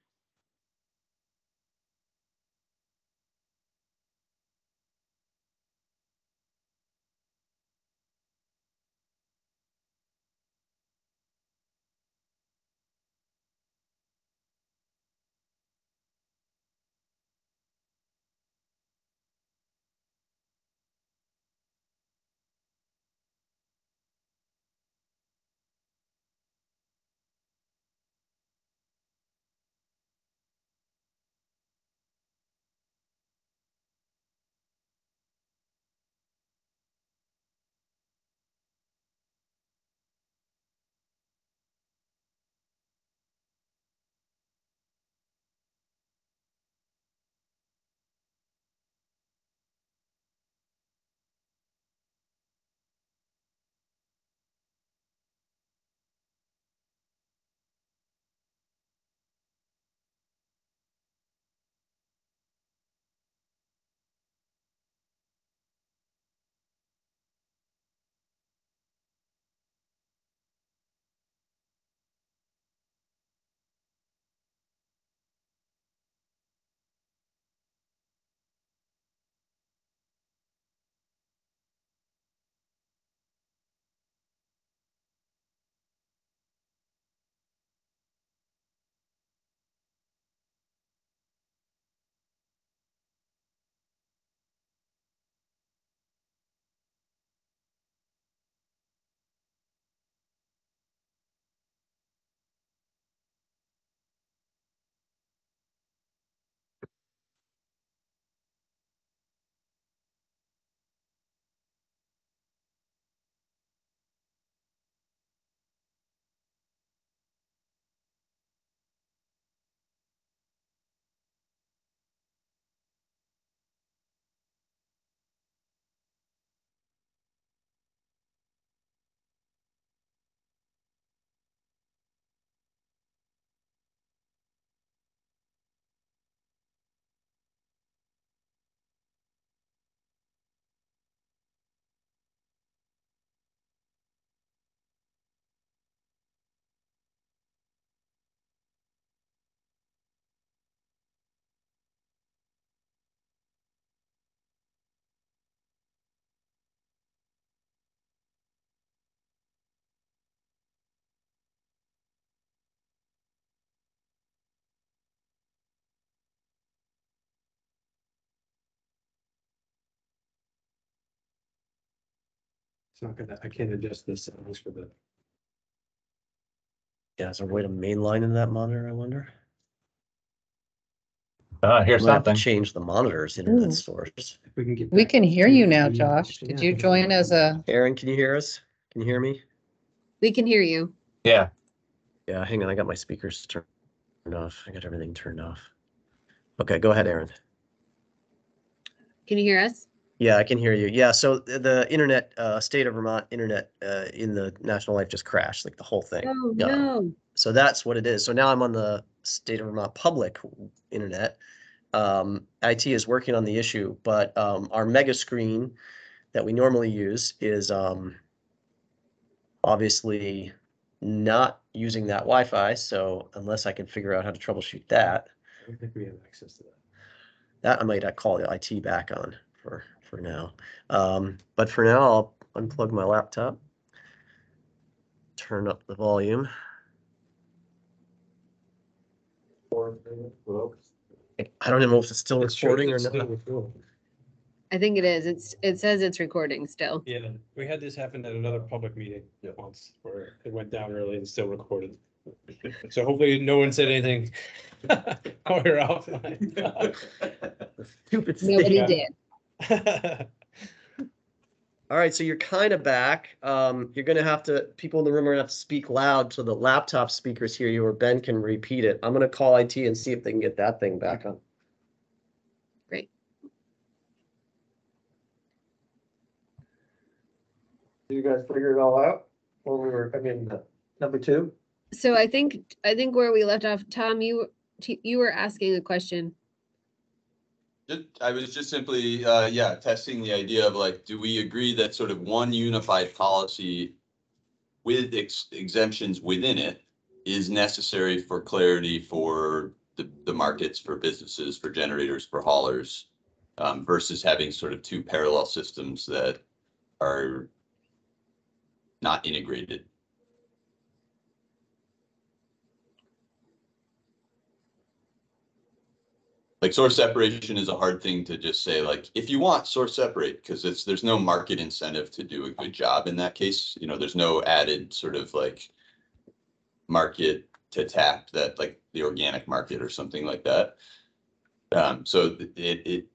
It's not gonna, I can't adjust the settings for the. Yeah, is there a way to mainline in that monitor, I wonder? Uh, here's Might have to something. Change the monitor's internet Ooh. source. If we can get. We back can hear to you now, the- Josh. Did Yeah. you join as a, Aaron, can you hear us? Can you hear me? We can hear you. Yeah, Yeah, hang on, I got my speakers turned off. I got everything turned off. Okay, go ahead, Aaron. Can you hear us? Yeah, I can hear you. Yeah, so the the internet, uh, state of Vermont internet, uh, in the National Life just crashed, like the whole thing. Oh, Yeah. no. So that's what it is. So now I'm on the state of Vermont public internet. Um, IT is working on the issue, but, um, our mega screen that we normally use is, um, obviously not using that Wi-Fi. So unless I can figure out how to troubleshoot that, I don't think we have access to that. that I might uh, call the IT back on for, for now. Um, but for now, I'll unplug my laptop. Turn up the volume. I don't even know if it's still It's true, recording or it's not. still recording. I think it is. It's, it says it's recording still. Yeah, we had this happen at another public meeting once where it went down early and still recorded. So hopefully no one said anything. while we We're offline. Stupid Nobody thing. did. All right, so you're kind of back. Um, you're gonna have to, people in the room are gonna have to speak loud so the laptop speakers hear you or Ben can repeat it. I'm gonna call IT and see if they can get that thing back on. Great. Did You guys figure it all out? When we were, I mean, number two? So I think, I think where we left off, Tom, you, you were asking a question. I was just simply, uh, yeah, testing the idea of like, do we agree that sort of one unified policy with ex- exemptions within it is necessary for clarity for the, the markets, for businesses, for generators, for haulers, um, versus having sort of two parallel systems that are not integrated. Like source separation is a hard thing to just say, like, if you want source separate, because it's, there's no market incentive to do a good job in that case. You know, there's no added sort of like market to tap that, like the organic market or something like that. Um, so it, it,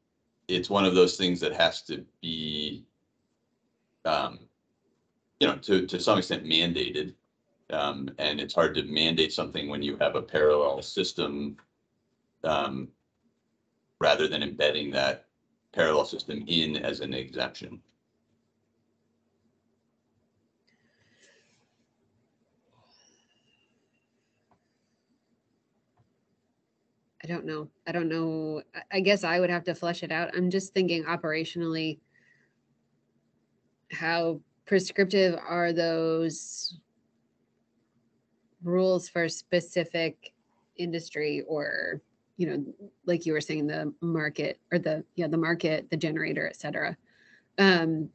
it's one of those things that has to be um, you know, to, to some extent mandated. Um, and it's hard to mandate something when you have a parallel system um, rather than embedding that parallel system in as an exemption. I don't know. I don't know. I- guess I would have to flesh it out. I'm just thinking operationally. How prescriptive are those rules for specific industry or, you know, like you were saying, the market or the, yeah, the market, the generator, et cetera. Um,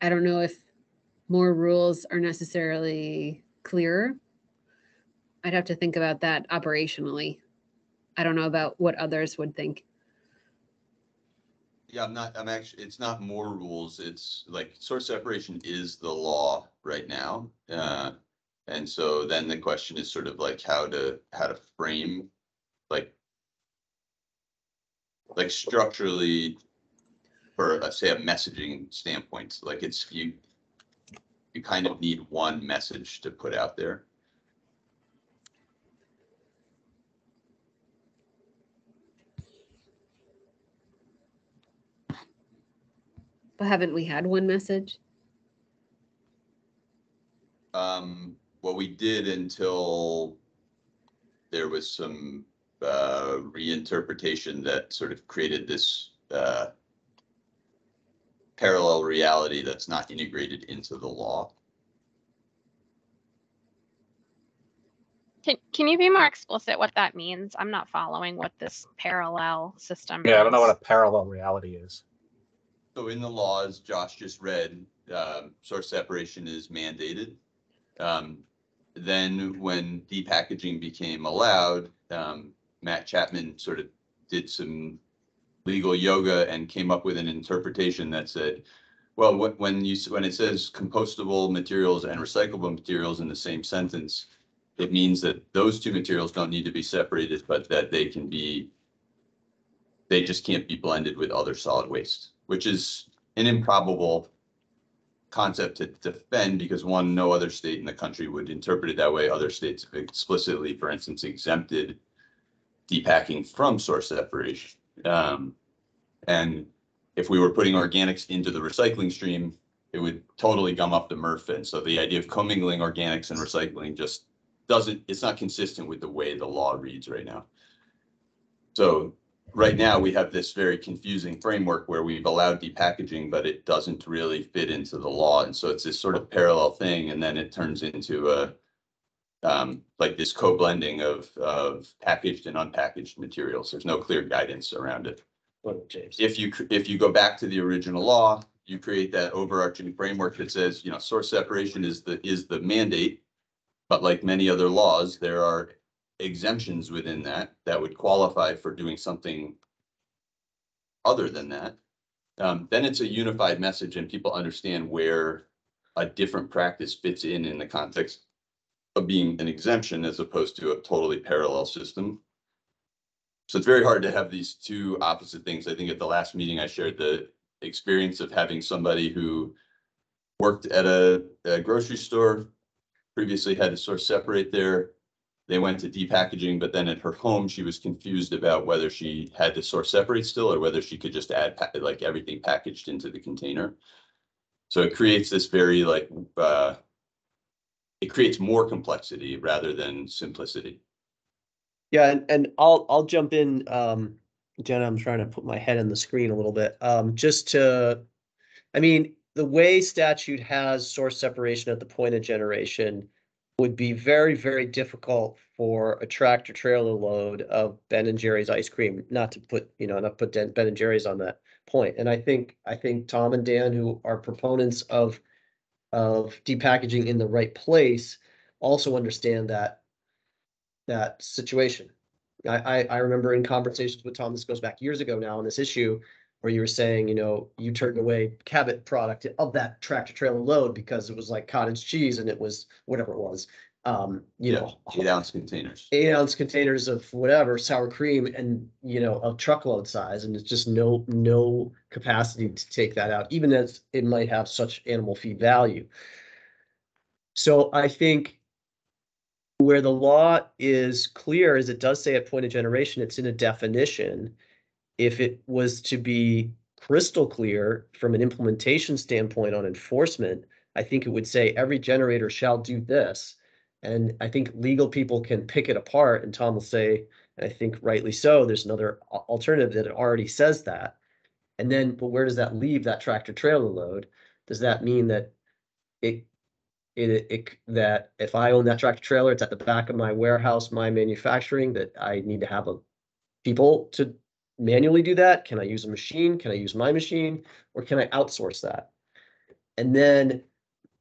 I don't know if more rules are necessarily clearer. I'd have to think about that operationally. I don't know about what others would think. Yeah, I'm not, I'm actually, it's not more rules, it's like source separation is the law right now. Uh, and so then the question is sort of like how to, how to frame, like. Like structurally, for let's say, a messaging standpoint, like it's, you. You kind of need one message to put out there. But haven't we had one message? Um, what we did until there was some uh reinterpretation that sort of created this uh parallel reality that's not integrated into the law. Can, can you be more explicit what that means? I'm not following what this parallel system yeah, I don't know what a parallel reality is. So in the laws Josh just read, um, source separation is mandated. Um, then when depackaging became allowed, um, Matt Chapman sort of did some legal yoga and came up with an interpretation that said, Well, when, when you, when it says compostable materials and recyclable materials in the same sentence, it means that those two materials don't need to be separated, but that they can be, they just can't be blended with other solid waste, which is an improbable concept to defend because one, no other state in the country would interpret it that way. Other states have explicitly, for instance, exempted depacking from source separation. Um, and if we were putting organics into the recycling stream, it would totally gum up the MRF. And so the idea of commingling organics and recycling just doesn't, it's not consistent with the way the law reads right now. So right now, we have this very confusing framework where we've allowed depackaging, but it doesn't really fit into the law. And so it's this sort of parallel thing, and then it turns into a um, like this co-blending of, of packaged and unpackaged materials. There's no clear guidance around it James. if you, if you go back to the original law, you create that overarching framework that says, you know, source separation is the, is the mandate. But like many other laws, there are exemptions within that, that would qualify for doing something other than that. Um, then it's a unified message and people understand where a different practice fits in, in the context of being an exemption as opposed to a totally parallel system. So it's very hard to have these two opposite things. I think at the last meeting, I shared the experience of having somebody who worked at a, a grocery store, previously had to sort of separate there. They went to depackaging, but then at her home, she was confused about whether she had to source separate still or whether she could just add like everything packaged into the container. So it creates this very like, uh, it creates more complexity rather than simplicity. Yeah, and, and I'll, I'll jump in, um, Jenna, I'm trying to put my head in the screen a little bit, um, just to, I mean, the way statute has source separation at the point of generation would be very, very difficult for a tractor trailer load of Ben and Jerry's ice cream, not to put, you know, not put Ben and Jerry's on that point. And I think, I think Tom and Dan, who are proponents of, of depackaging in the right place, also understand that that situation. I, I, I remember in conversations with Tom, this goes back years ago now on this issue, where you were saying, you know, you turned away Cabot product of that tractor trailer load because it was like cottage cheese and it was whatever it was. Um, you know, Eight ounce containers. eight ounce containers of whatever sour cream and, you know, a truckload size and it's just no, no capacity to take that out, even as it might have such animal feed value. So I think where the law is clear is it does say at point of generation, it's in a definition. If it was to be crystal clear from an implementation standpoint on enforcement, I think it would say every generator shall do this. And I think legal people can pick it apart and Tom will say, and I think rightly so, there's another alternative that already says that. And then, but where does that leave that tractor trailer load? Does that mean that it it, it, that if I own that tractor trailer, it's at the back of my warehouse, my manufacturing, that I need to have a people to manually do that? Can I use a machine? Can I use my machine? Or can I outsource that? And then,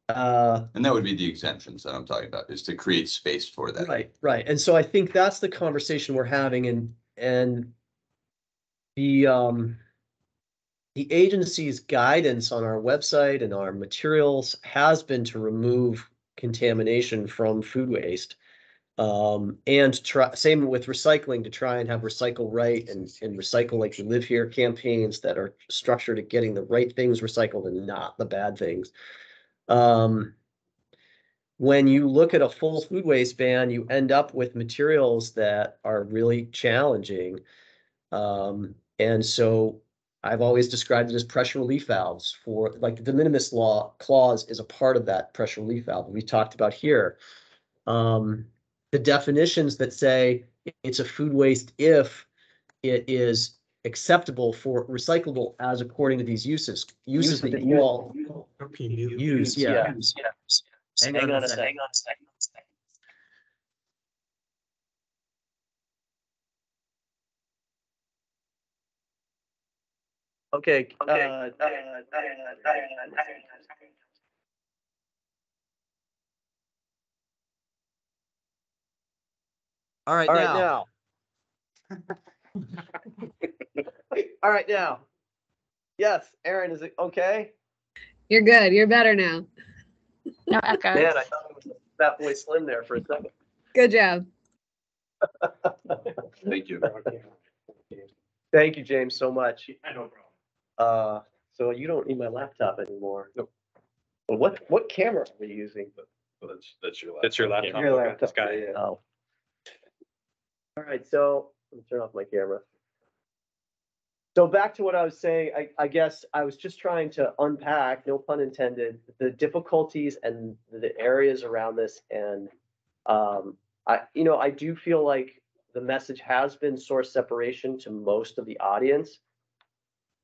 uh, And that would be the exemptions that I'm talking about, is to create space for that. Right, right. And so I think that's the conversation we're having and, and the, um, the agency's guidance on our website and our materials has been to remove contamination from food waste. Um, and try, same with recycling, to try and have recycle right and, and recycle like you live here campaigns that are structured at getting the right things recycled and not the bad things. Um, when you look at a full food waste ban, you end up with materials that are really challenging. Um, and so I've always described it as pressure relief valves for, like, the de minimis law clause is a part of that pressure relief valve we talked about here. Um, the definitions that say it's a food waste if it is acceptable for recyclable as according to these uses, uses that you all use, yeah. Hang on a second. Okay. uh, All right, All right, now, now. All right, now. Yes, Aaron, is it okay? You're good. You're better now. No echoes. Man, I thought it was Fatboy Slim there for a second. Good job. Thank you. Thank you, James, so much. I no problem. Uh, so you don't need my laptop anymore? Nope. Well, what, what camera are you using? Well, That's, that's your. laptop. That's your laptop. laptop. Your okay, laptop, This guy. Oh. All right, so, let me turn off my camera. So back to what I was saying, I, I guess I was just trying to unpack, no pun intended, the difficulties and the areas around this and, um, I, you know, I do feel like the message has been source separation to most of the audience.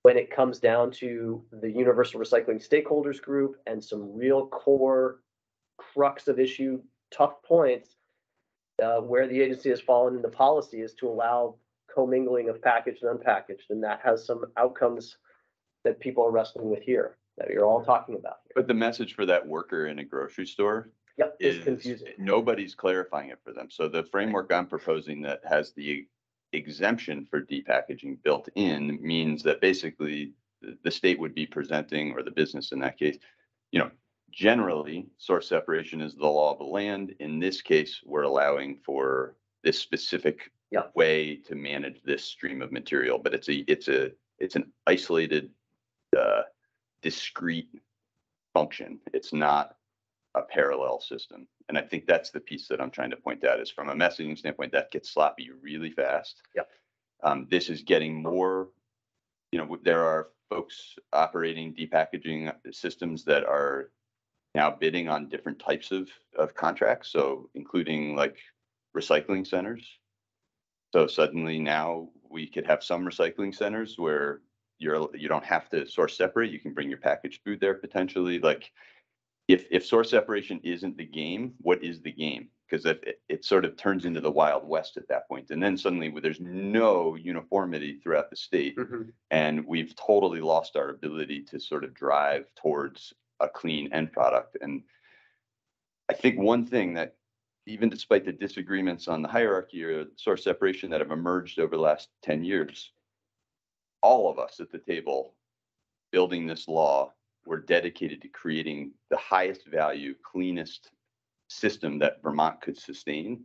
When it comes down to the universal recycling stakeholders group and some real core crux of issue, tough points uh, where the agency has fallen in the policy is to allow commingling of packaged and unpackaged, and that has some outcomes that people are wrestling with here, that you're all talking about. here. But the message for that worker in a grocery store Yep, is confusing. nobody's clarifying it for them. So the framework I'm proposing that has the exemption for depackaging built in means that basically the, the state would be presenting, or the business in that case, you know, generally, source separation is the law of the land. In this case, we're allowing for this specific Yep. way to manage this stream of material, but it's a, it's a, it's an isolated, uh, discrete function. It's not a parallel system. And I think that's the piece that I'm trying to point out is from a messaging standpoint, that gets sloppy really fast. Yep. Um, this is getting more, you know, there are folks operating depackaging systems that are now bidding on different types of, of contracts. So including like recycling centers. So suddenly now we could have some recycling centers where you're, you don't have to source separate. You can bring your packaged food there potentially, like if, if source separation isn't the game, what is the game? Because if it, it sort of turns into the Wild West at that point, and then suddenly there's no uniformity throughout the state, Mhm. and we've totally lost our ability to sort of drive towards a clean end product. And I think one thing that, even despite the disagreements on the hierarchy or source separation that have emerged over the last ten years, all of us at the table building this law were dedicated to creating the highest value, cleanest system that Vermont could sustain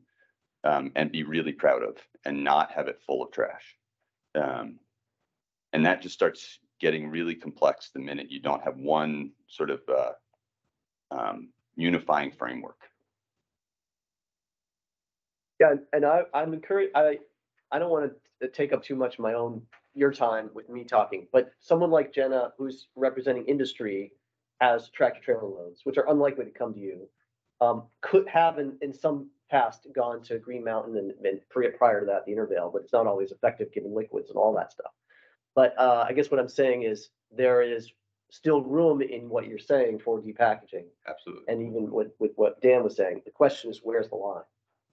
um, and be really proud of and not have it full of trash. Um, and that just starts getting really complex the minute you don't have one sort of uh, um, unifying framework. Yeah, and- I, I'm encouraged, I, I don't want to take up too much of my own, your time with me talking, but someone like Jenna, who's representing industry, has tractor trailer loads, which are unlikely to come to you, um, could have in, in some past gone to Green Mountain and, and prior to that, the Intervale, but it's not always effective given liquids and all that stuff. But, uh, I guess what I'm saying is there is still room in what you're saying for depackaging. Absolutely. And even with, with what Dan was saying, the question is, where's the line?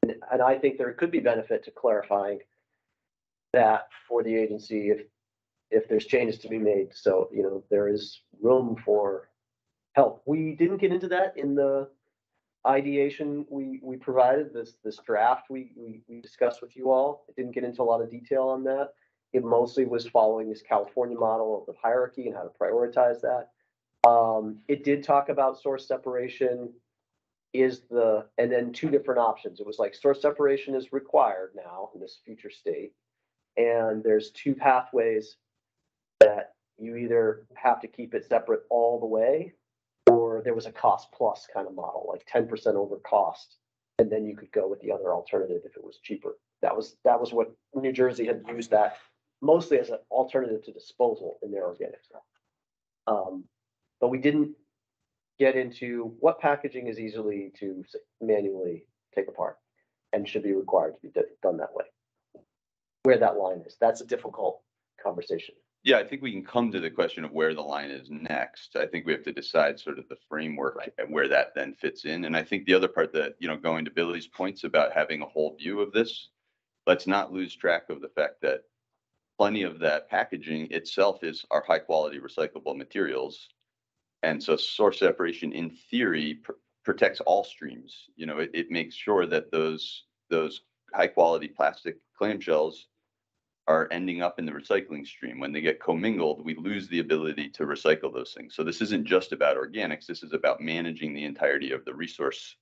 And, and I think there could be benefit to clarifying that for the agency if, if there's changes to be made. So, you know, there is room for help. We didn't get into that in the ideation we, we provided, this, this draft we, we, we discussed with you all. It didn't get into a lot of detail on that. It mostly was following this California model of the hierarchy and how to prioritize that. Um, it did talk about source separation is the, and then two different options. It was like source separation is required now in this future state. And there's two pathways that you either have to keep it separate all the way, or there was a cost plus kind of model, like ten percent over cost. And then you could go with the other alternative if it was cheaper. That was, that was what New Jersey had used that mostly as an alternative to disposal in their organic stuff. Um, but we didn't get into what packaging is easily to manually take apart and should be required to be done that way. Where that line is, that's a difficult conversation. Yeah, I think we can come to the question of where the line is next. I think we have to decide sort of the framework and where that then fits in. And I think the other part that, you know, going to Billy's points about having a whole view of this, let's not lose track of the fact that plenty of that packaging itself is our high quality recyclable materials. And so source separation in theory pr- protects all streams. You know, it, it makes sure that those, those high quality plastic clamshells are ending up in the recycling stream. When they get commingled, we lose the ability to recycle those things. So this isn't just about organics. This is about managing the entirety of the resource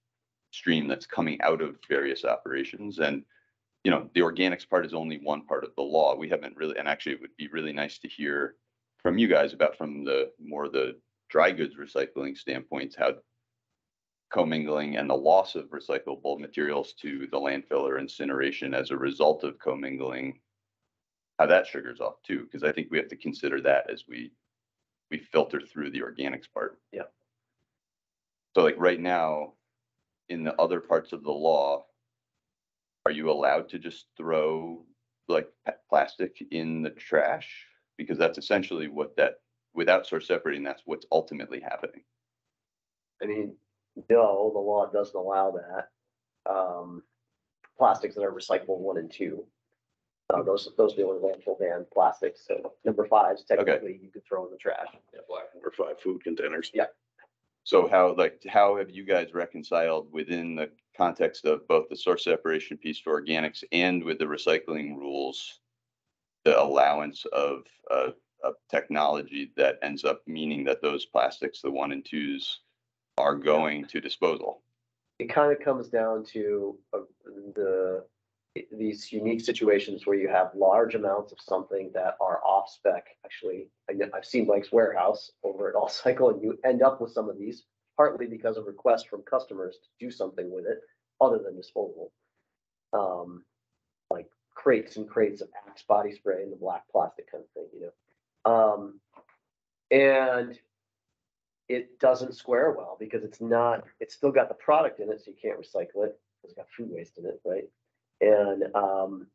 stream that's coming out of various operations. And, you know, the organics part is only one part of the law. We haven't really, and actually it would be really nice to hear from you guys about from the more the dry goods recycling standpoints, how commingling and the loss of recyclable materials to the landfill or incineration as a result of commingling, how that sugars off too, because I think we have to consider that as we, we filter through the organics part. Yeah. So like right now, in the other parts of the law, are you allowed to just throw like plastic in the trash? Because that's essentially what that, without source separating, that's what's ultimately happening. I mean, no, the law doesn't allow that. Um, plastics that are recyclable one and two. Uh, those, those are the only landfill banned plastics. So number five is technically you could throw in the trash. Black number five food containers. Yeah. So how, like, how have you guys reconciled within the context of both the source separation piece for organics and with the recycling rules? The allowance of, uh, of technology that ends up meaning that those plastics, the one and twos, are going to disposal? It kind of comes down to uh, the, these unique situations where you have large amounts of something that are off spec. Actually, I I've seen Blake's warehouse over at All Cycle and you end up with some of these partly because of requests from customers to do something with it other than disposal. Um, like crates and crates of Axe body spray and the black plastic kind of thing, you know? Um, and it doesn't square well because it's not, it's still got the product in it, so you can't recycle it. It's got food waste in it, right? And, um,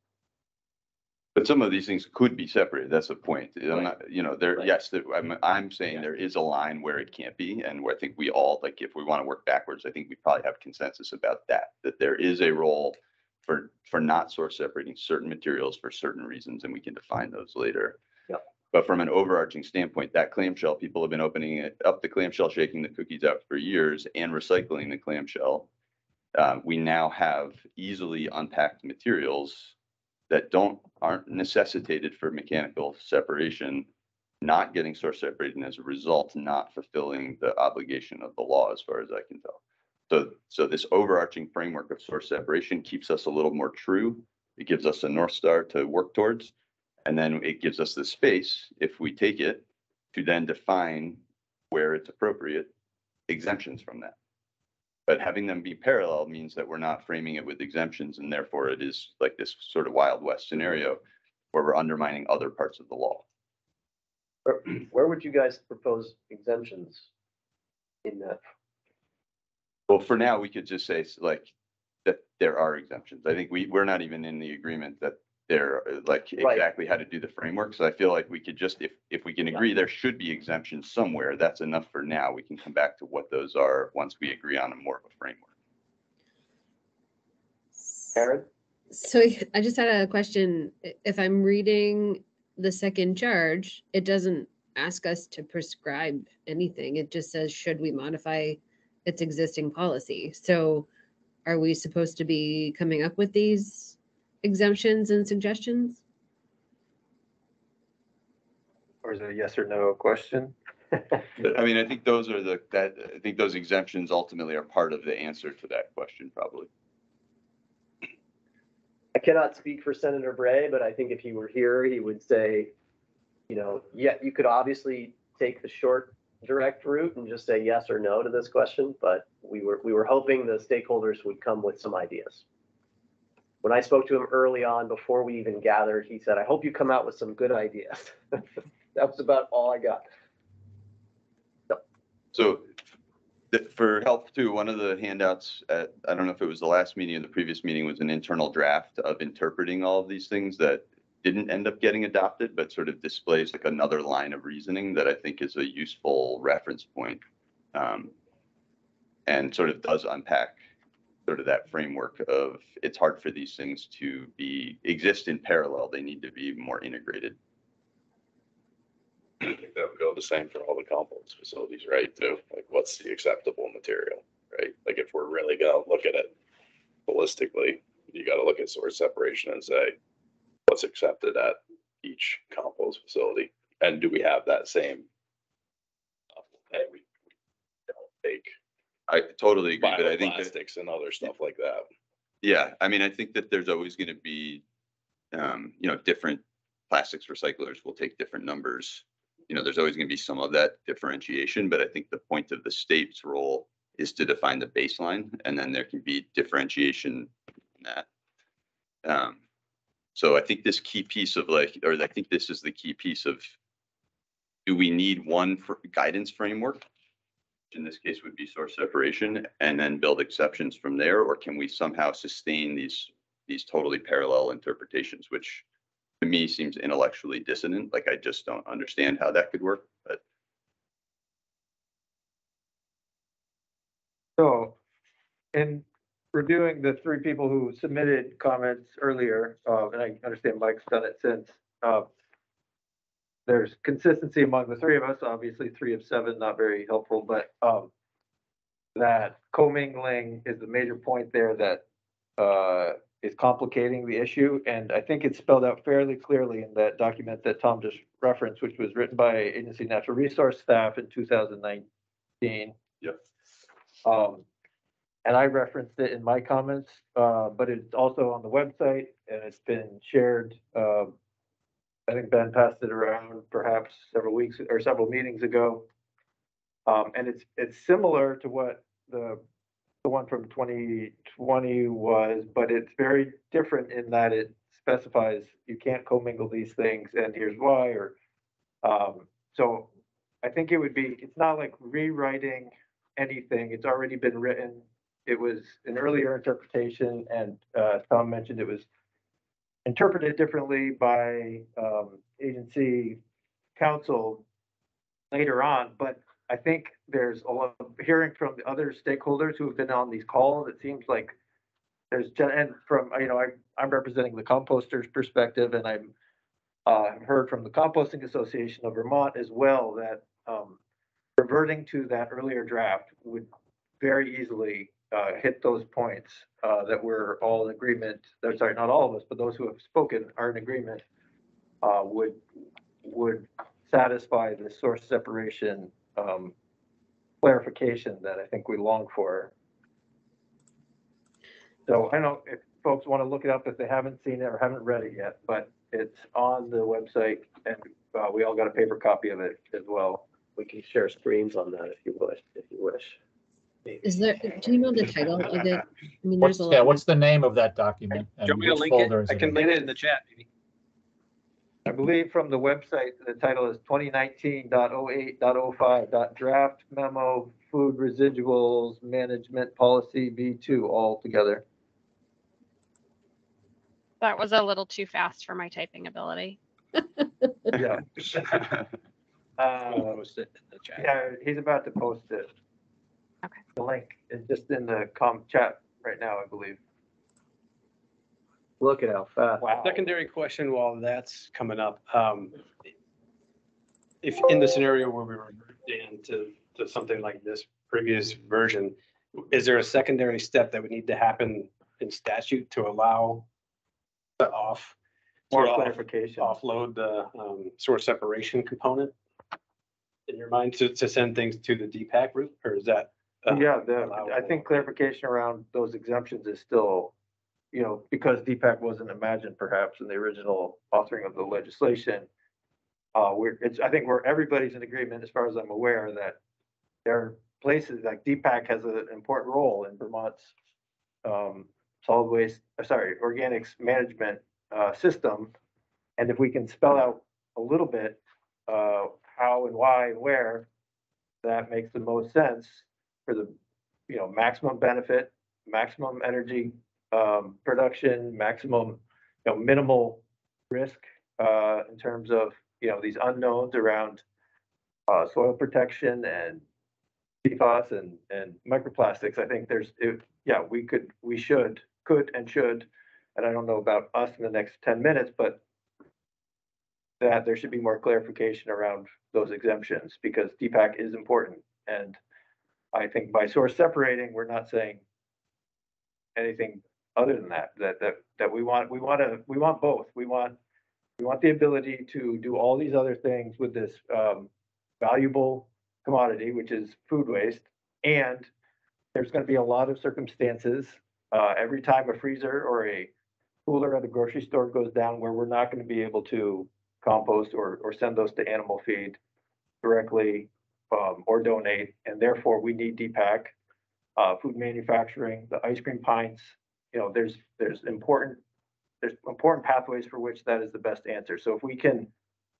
But some of these things could be separated. That's the point. I'm Right. not, you know, there, Right. yes, there- I'm, I'm saying there is a line where it can't be. And where I think we all, like, if we want to work backwards, I think we probably have consensus about that. That there is a role for, for not source separating certain materials for certain reasons, and we can define those later. Yep. But from an overarching standpoint, that clamshell, people have been opening it up the clamshell, shaking the cookies out for years and recycling the clamshell. Uh, we now have easily unpacked materials that don't, aren't necessitated for mechanical separation, not getting source separated and as a result, not fulfilling the obligation of the law as far as I can tell. So, so this overarching framework of source separation keeps us a little more true. It gives us a North Star to work towards. And then it gives us the space, if we take it, to then define where it's appropriate exemptions from that. But having them be parallel means that we're not framing it with exemptions and therefore it is like this sort of Wild West scenario where we're undermining other parts of the law. where, where would you guys propose exemptions in that? Well, for now, we could just say s- like that there are exemptions. I think we, we're not even in the agreement that they're uh, like Right. exactly how to do the framework. So I feel like we could just, if, if we can agree there should be exemptions somewhere, that's enough for now. We can come back to what those are once we agree on a more of a framework. Aaron? So I just had a question. I- If I'm reading the second charge, it doesn't ask us to prescribe anything. It just says, should we modify its existing policy? So are we supposed to be coming up with these exemptions and suggestions? Or is it a yes or no question? But, I mean, I think those are the, that, I think those exemptions ultimately are part of the answer to that question, probably. I cannot speak for Senator Bray, but I think if he were here, he would say, you know, yeah, you could obviously take the short, direct route and just say yes or no to this question, but we were, we were hoping the stakeholders would come with some ideas. When I spoke to him early on, before we even gathered, he said, I hope you come out with some good ideas. That was about all I got. So th- for help too, one of the handouts at, I don't know if it was the last meeting or the previous meeting was an internal draft of interpreting all of these things that didn't end up getting adopted, but sort of displays like another line of reasoning that I think is a useful reference point. Um, and sort of does unpack sort of that framework of it's hard for these things to be, exist in parallel. They need to be more integrated. I think that would go the same for all the compost facilities, right, too? Like, what's the acceptable material, right? Like, if we're really gonna look at it holistically, you gotta look at source separation and say, what's accepted at each compost facility? And do we have that same? uh, we we don't take I totally agree, but I think that, bioplastics and other stuff like that. yeah, I mean, I think that there's always gonna be, um, you know, different plastics recyclers will take different numbers. You know, there's always gonna be some of that differentiation, but I think the point of the state's role is to define the baseline, and then there can be differentiation in that. Um, so I think this key piece of like, or I think this is the key piece of, do we need one for guidance framework? In this case would be source separation and then build exceptions from there, or can we somehow sustain these, these totally parallel interpretations, which to me seems intellectually dissonant, like I just don't understand how that could work, but. So, in reviewing the three people who submitted comments earlier, uh, and I understand Mike's done it since, uh, there's consistency among the three of us, obviously three of seven, not very helpful, but, um, that commingling is the major point there that, uh, is complicating the issue, and I think it's spelled out fairly clearly in that document that Tom just referenced, which was written by Agency Natural Resource staff in two thousand nineteen. Yep. Um, and I referenced it in my comments, uh, but it's also on the website and it's been shared. Um, I think Ben passed it around perhaps several weeks or several meetings ago. Um, and it's, it's similar to what the, the one from twenty twenty was, but it's very different in that it specifies you can't commingle these things and here's why, or, um, so I think it would be, it's not like rewriting anything. It's already been written. It was an earlier interpretation and, uh, Tom mentioned it was interpreted differently by, um, agency counsel later on, but I think there's a lot of hearing from the other stakeholders who have been on these calls. It seems like there's, and from, you know, I, I'm representing the composter's perspective and I'm, uh, heard from the Composting Association of Vermont as well that, um, reverting to that earlier draft would very easily uh, hit those points uh, that we're all in agreement, I'm sorry, not all of us, but those who have spoken are in agreement, uh, would, would satisfy the source separation um, clarification that I think we long for. So I don't know if folks want to look it up if they haven't seen it or haven't read it yet, but it's on the website and uh, we all got a paper copy of it as well. We can share screens on that if you wish, if you wish. Is there, do you know the title of it? I mean, What's, there's a yeah, lot. what's the name of that document? Do you want me to which link folder it? is I can in? link it in the chat, maybe. I believe from the website, the title is 2019.08.05. draft memo, food residuals management policy B two all together. That was a little too fast for my typing ability. Yeah. Uh, Post it in the chat. yeah, he's about to post it. Okay. The link is just in the com chat right now, I believe. Look at how fast. Wow. Secondary question while that's coming up. um, If in the scenario where we were down to, to something like this previous version, is there a secondary step that would need to happen in statute to allow the off? to More off- clarification. Offload the um, source separation component? In your mind to, to send things to the depack route, or is that? Uh, Yeah, the, I think clarification around those exemptions is still, you know, because depack wasn't imagined perhaps in the original authoring of the legislation. Uh, we're, it's, I think we're, everybody's in agreement, as far as I'm aware, that there are places like depack has an important role in Vermont's um, solid waste, uh, sorry, organics management, uh, system. And if we can spell out a little bit, uh, how and why and where, that makes the most sense for the, you know, maximum benefit, maximum energy, um, production, maximum, you know, minimal risk, uh, in terms of, you know, these unknowns around, uh, soil protection and PFAS and, and microplastics. I think there's, it, yeah, we could, we should, could and should, and I don't know about us in the next ten minutes, but that there should be more clarification around those exemptions because depack is important. And I think by source separating, we're not saying anything other than that, that, that, that we want, we wanna, we want both. We want, we want the ability to do all these other things with this, um, valuable commodity, which is food waste. And there's gonna be a lot of circumstances, uh, every time a freezer or a cooler at a grocery store goes down where we're not gonna be able to compost or, or send those to animal feed directly, um, or donate, and therefore we need depack. Uh, food manufacturing, the ice cream pints, you know, there's, there's important, there's important pathways for which that is the best answer. So if we can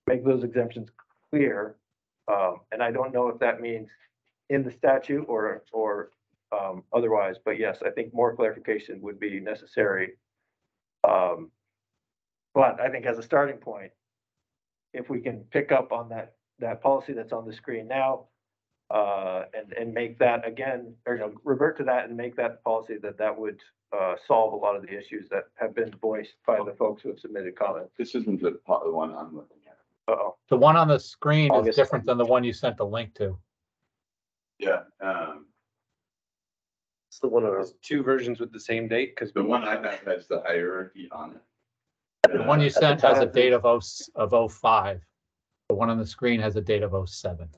make those exemptions clear, um, and I don't know if that means in the statute or, or, um, otherwise, but yes, I think more clarification would be necessary. Um, but I think as a starting point, if we can pick up on that, that policy that's on the screen now, uh, and, and make that again, or, you know, revert to that and make that policy that that would, uh, solve a lot of the issues that have been voiced by the folks who have submitted comments. This isn't the po- the one I'm looking at. Uh-oh. The one on the screen is August. different than the one you sent the link to. Yeah, um, It's the one of our There's two versions with the same date, because the one I have has the hierarchy on it. The one you At the sent has a date of oh, s- of oh five. The one on the screen has a date of oh seven.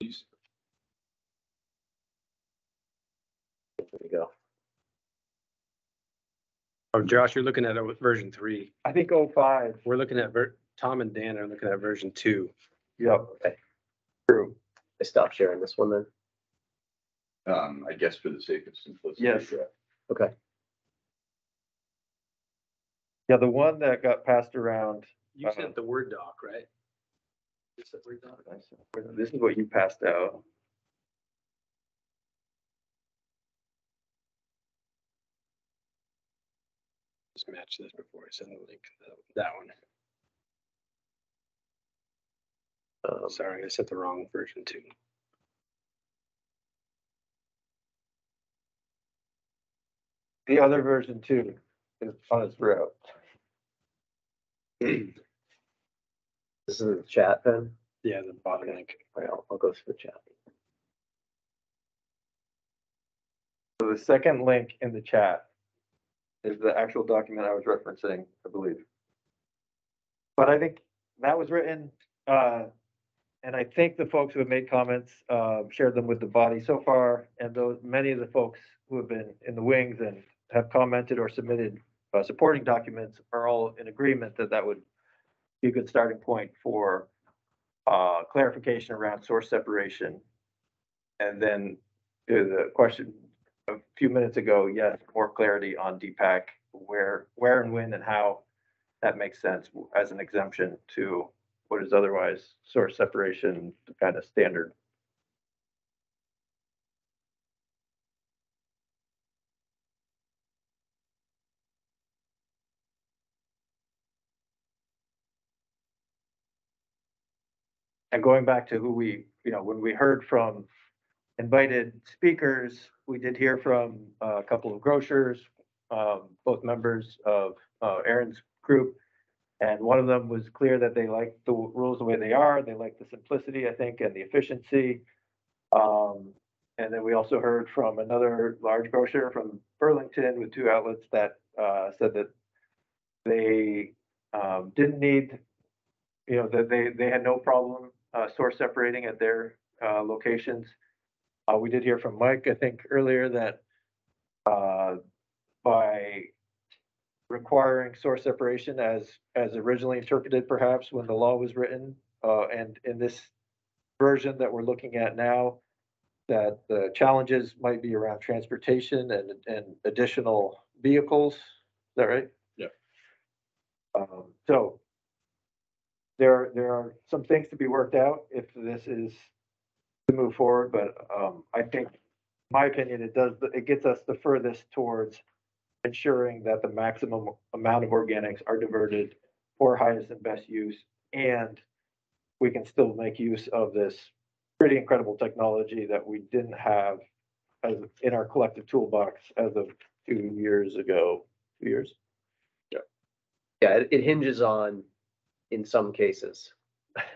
There you go. Oh, Josh, you're looking at a version three. I think oh five, We're looking at ver, Tom and Dan are looking at version two. yep, Okay, true. I stopped sharing this one then. Um, I guess for the sake of simplicity. Yes. yeah. Okay, Yeah, the one that got passed around, You Uh-huh. sent the Word doc, right? You sent Word doc? this is what you passed out. Just match this before I send the link, to that one. um, Sorry, I sent the wrong version too. The other version too is on its route. this is in the chat then. Yeah, the bottom link. Right, I'll, I'll go through the chat. So the second link in the chat is the actual document I was referencing, I believe. But I think that was written, uh, and I think the folks who have made comments, uh, shared them with the body so far. And those, many of the folks who have been in the wings and have commented or submitted, uh, supporting documents are all in agreement that that would be a good starting point for, uh, clarification around source separation. And then to the question a few minutes ago, yes, more clarity on depack, where, where and when and how that makes sense as an exemption to what is otherwise source separation kind of standard. And going back to who we, you know, when we heard from invited speakers, we did hear from uh, a couple of grocers, um, both members of uh, Aaron's group. And one of them was clear that they like the rules the way they are. They like the simplicity, I think, and the efficiency. Um, and then we also heard from another large grocer from Burlington with two outlets that uh, said that they um, didn't need, you know, that they, they had no problem uh, source separating at their uh, locations. Uh, we did hear from Mike, I think, earlier that, uh, by requiring source separation as, as originally interpreted perhaps when the law was written, uh, and in this version that we're looking at now, that the challenges might be around transportation and, and additional vehicles. Is that right? Yeah. Um, so there, there are some things to be worked out if this is to move forward, but um, I think, my opinion, it does, it gets us the furthest towards ensuring that the maximum amount of organics are diverted for highest and best use, and we can still make use of this pretty incredible technology that we didn't have as in our collective toolbox as of two years ago, two years. Yeah, it, it hinges on, in some cases.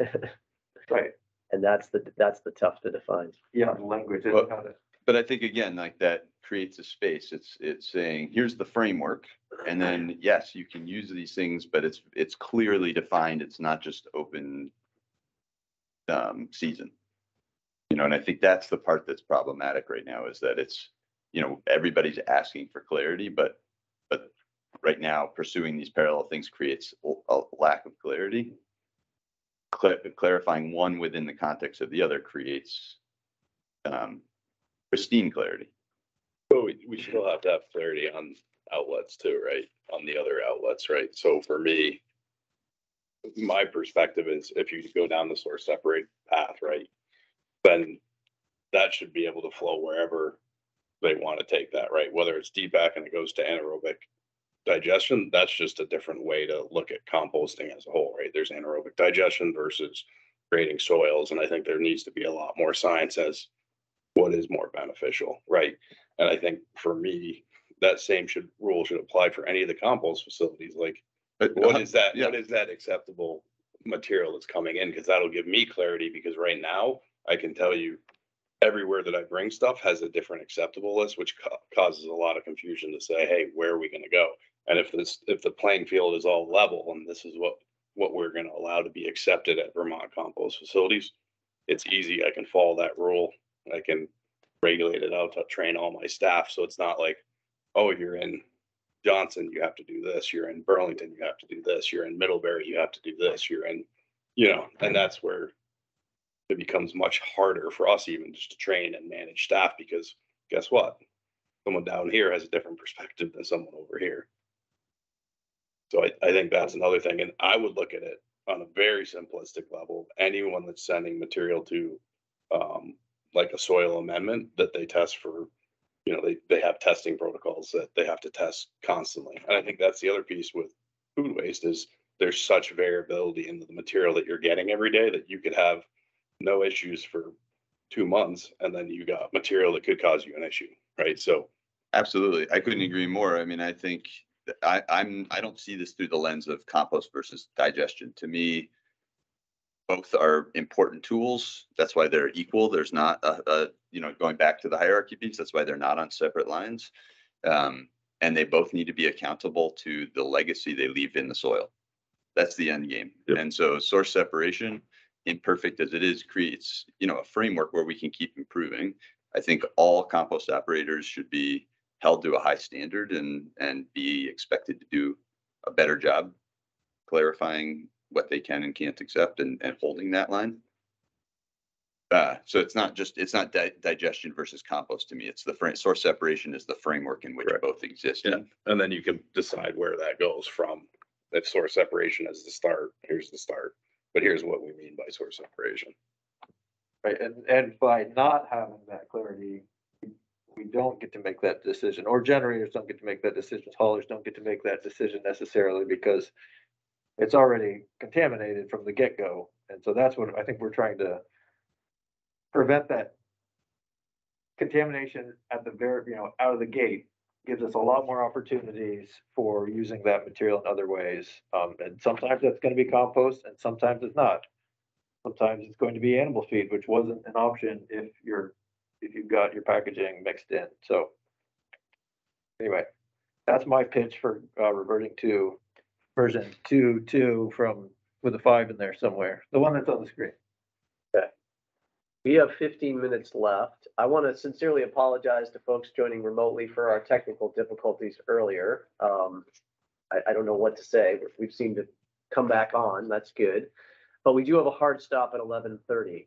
Right. And that's the, that's the tough to define. Yeah, the language is Well- kind of, But I think again, like that creates a space. It's, it's saying, here's the framework. And then, yes, you can use these things, but it's, it's clearly defined. It's not just open um, season. You know, and I think that's the part that's problematic right now is that it's, you know, everybody's asking for clarity, but, but right now pursuing these parallel things creates a lack of clarity. Cla- Clarifying one within the context of the other creates um, pristine clarity. But we, we still have to have clarity on outlets too, right? On the other outlets, right? So for me, my perspective is if you go down the source separate path, right? Then that should be able to flow wherever they want to take that, right? Whether it's depack and it goes to anaerobic digestion, that's just a different way to look at composting as a whole, right? There's anaerobic digestion versus creating soils, and I think there needs to be a lot more science as what is more beneficial, right? And I think for me, that same should, rule should apply for any of the compost facilities, like what uh, is that, yeah. what is that acceptable material that's coming in? Cause that'll give me clarity, because right now, I can tell you. Everywhere that I bring stuff has a different acceptable list, which ca- causes a lot of confusion to say, hey, where are we gonna go? And if this, if the playing field is all level and this is what, what we're gonna allow to be accepted at Vermont compost facilities. It's easy, I can follow that rule, I can regulate it out to train all my staff, so it's not like, oh, you're in Johnson, you have to do this, you're in Burlington, you have to do this, you're in Middlebury, you have to do this, you're in, you know, and that's where it becomes much harder for us even just to train and manage staff, because guess what? Someone down here has a different perspective than someone over here. So I, I think that's another thing, and I would look at it on a very simplistic level, anyone that's sending material to um, like a soil amendment that they test for, you know, they, they have testing protocols that they have to test constantly. And I think that's the other piece with food waste is there's such variability in the material that you're getting every day that you could have no issues for two months and then you got material that could cause you an issue, right? So Absolutely. I couldn't agree more. I mean, I think I, I'm, I don't see this through the lens of compost versus digestion. To me, both are important tools. That's why they're equal. There's not a, a, you know, going back to the hierarchy piece, that's why they're not on separate lines. Um, and they both need to be accountable to the legacy they leave in the soil. That's the end game. Yep. And so source separation, imperfect as it is, creates, you know, a framework where we can keep improving. I think all compost operators should be held to a high standard and, and be expected to do a better job clarifying what they can and can't accept and, and holding that line. Uh, so it's not just, it's not di- digestion versus compost to me. It's the frame, source separation is the framework in which Correct. both exist. Yeah. And then you can decide where that goes from. If source separation is the start, here's the start. But here's what we mean by source separation. Right, and, and by not having that clarity, we- don't get to make that decision, or generators don't get to make that decision, haulers don't get to make that decision necessarily because it's already contaminated from the get-go, and so that's what I think we're trying to prevent that contamination at the very, you know, out of the gate, gives us a lot more opportunities for using that material in other ways. Um, and sometimes that's gonna be compost and sometimes it's not. Sometimes it's going to be animal feed, which wasn't an option if you're, if you've got your packaging mixed in, so. Anyway, that's my pitch for, uh, reverting to version two, two from, with a five in there somewhere, the one that's on the screen. We have fifteen minutes left. I want to sincerely apologize to folks joining remotely for our technical difficulties earlier. Um, I, I don't know what to say. We've seemed to come back on. That's good. But we do have a hard stop at eleven thirty.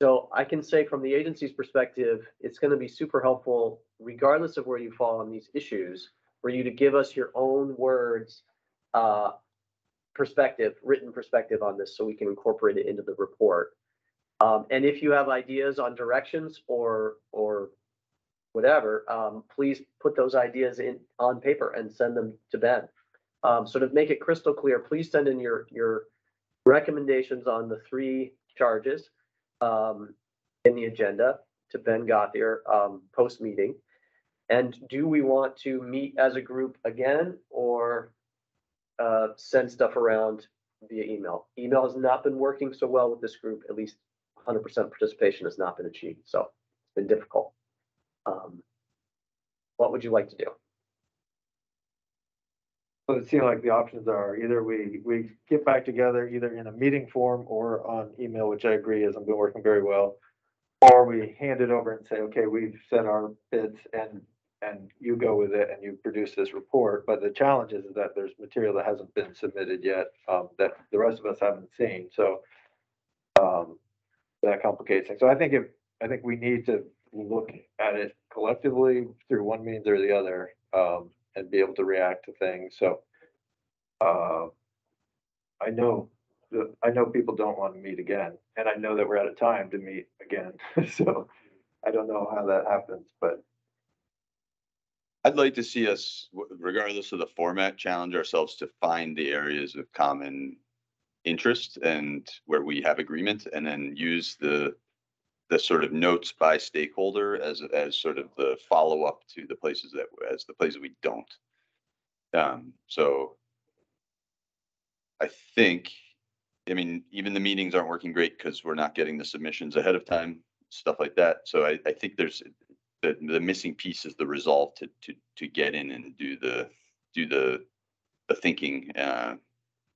So I can say from the agency's perspective, it's going to be super helpful, regardless of where you fall on these issues, for you to give us your own words, uh, perspective, written perspective on this, so we can incorporate it into the report. Um, and if you have ideas on directions or, or whatever, um, please put those ideas in, on paper and send them to Ben. Um, so to make it crystal clear, please send in your, your recommendations on the three charges, um, in the agenda to Ben Gothier, um, post-meeting. And do we want to meet as a group again or, uh, send stuff around via email? Email has not been working so well with this group, at least hundred percent participation has not been achieved, so it's been difficult. Um, what would you like to do? So it seems like the options are either we, we get back together either in a meeting form or on email, which I agree hasn't been working very well. Or we hand it over and say, okay, we've set our bids and, and you go with it and you produce this report. But the challenge is that there's material that hasn't been submitted yet, um, that the rest of us haven't seen, so. Um, that complicates things. So I think if, I think we need to look at it collectively through one means or the other, um, and be able to react to things, so. Uh, I know, I know people don't want to meet again, and I know that we're out of time to meet again, so. I don't know how that happens, but I'd like to see us, regardless of the format, challenge ourselves to find the areas of common interest and where we have agreement and then use the the sort of notes by stakeholder as as sort of the follow-up to the places that as the places we don't. Um, so I think, I mean, even the meetings aren't working great because we're not getting the submissions ahead of time, stuff like that. So I, I think there's the, the missing piece is the resolve to, to, to get in and do the, do the, the thinking, uh,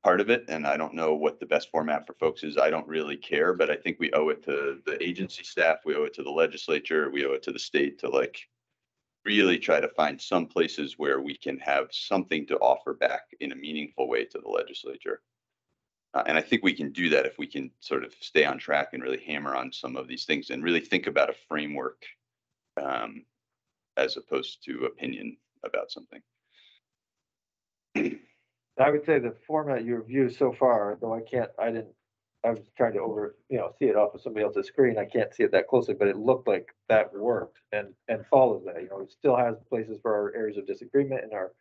part of it. And I don't know what the best format for folks is. I don't really care, but I think we owe it to the agency staff. We owe it to the legislature. We owe it to the state to like really try to find some places where we can have something to offer back in a meaningful way to the legislature. Uh, and I think we can do that if we can sort of stay on track and really hammer on some of these things and really think about a framework um, as opposed to opinion about something. I would say the format you reviewed so far, though I can't, I didn't, I was trying to over, you know, see it off of somebody else's screen. I can't see it that closely, but it looked like that worked and, and follows that, you know, it still has places for our areas of disagreement in our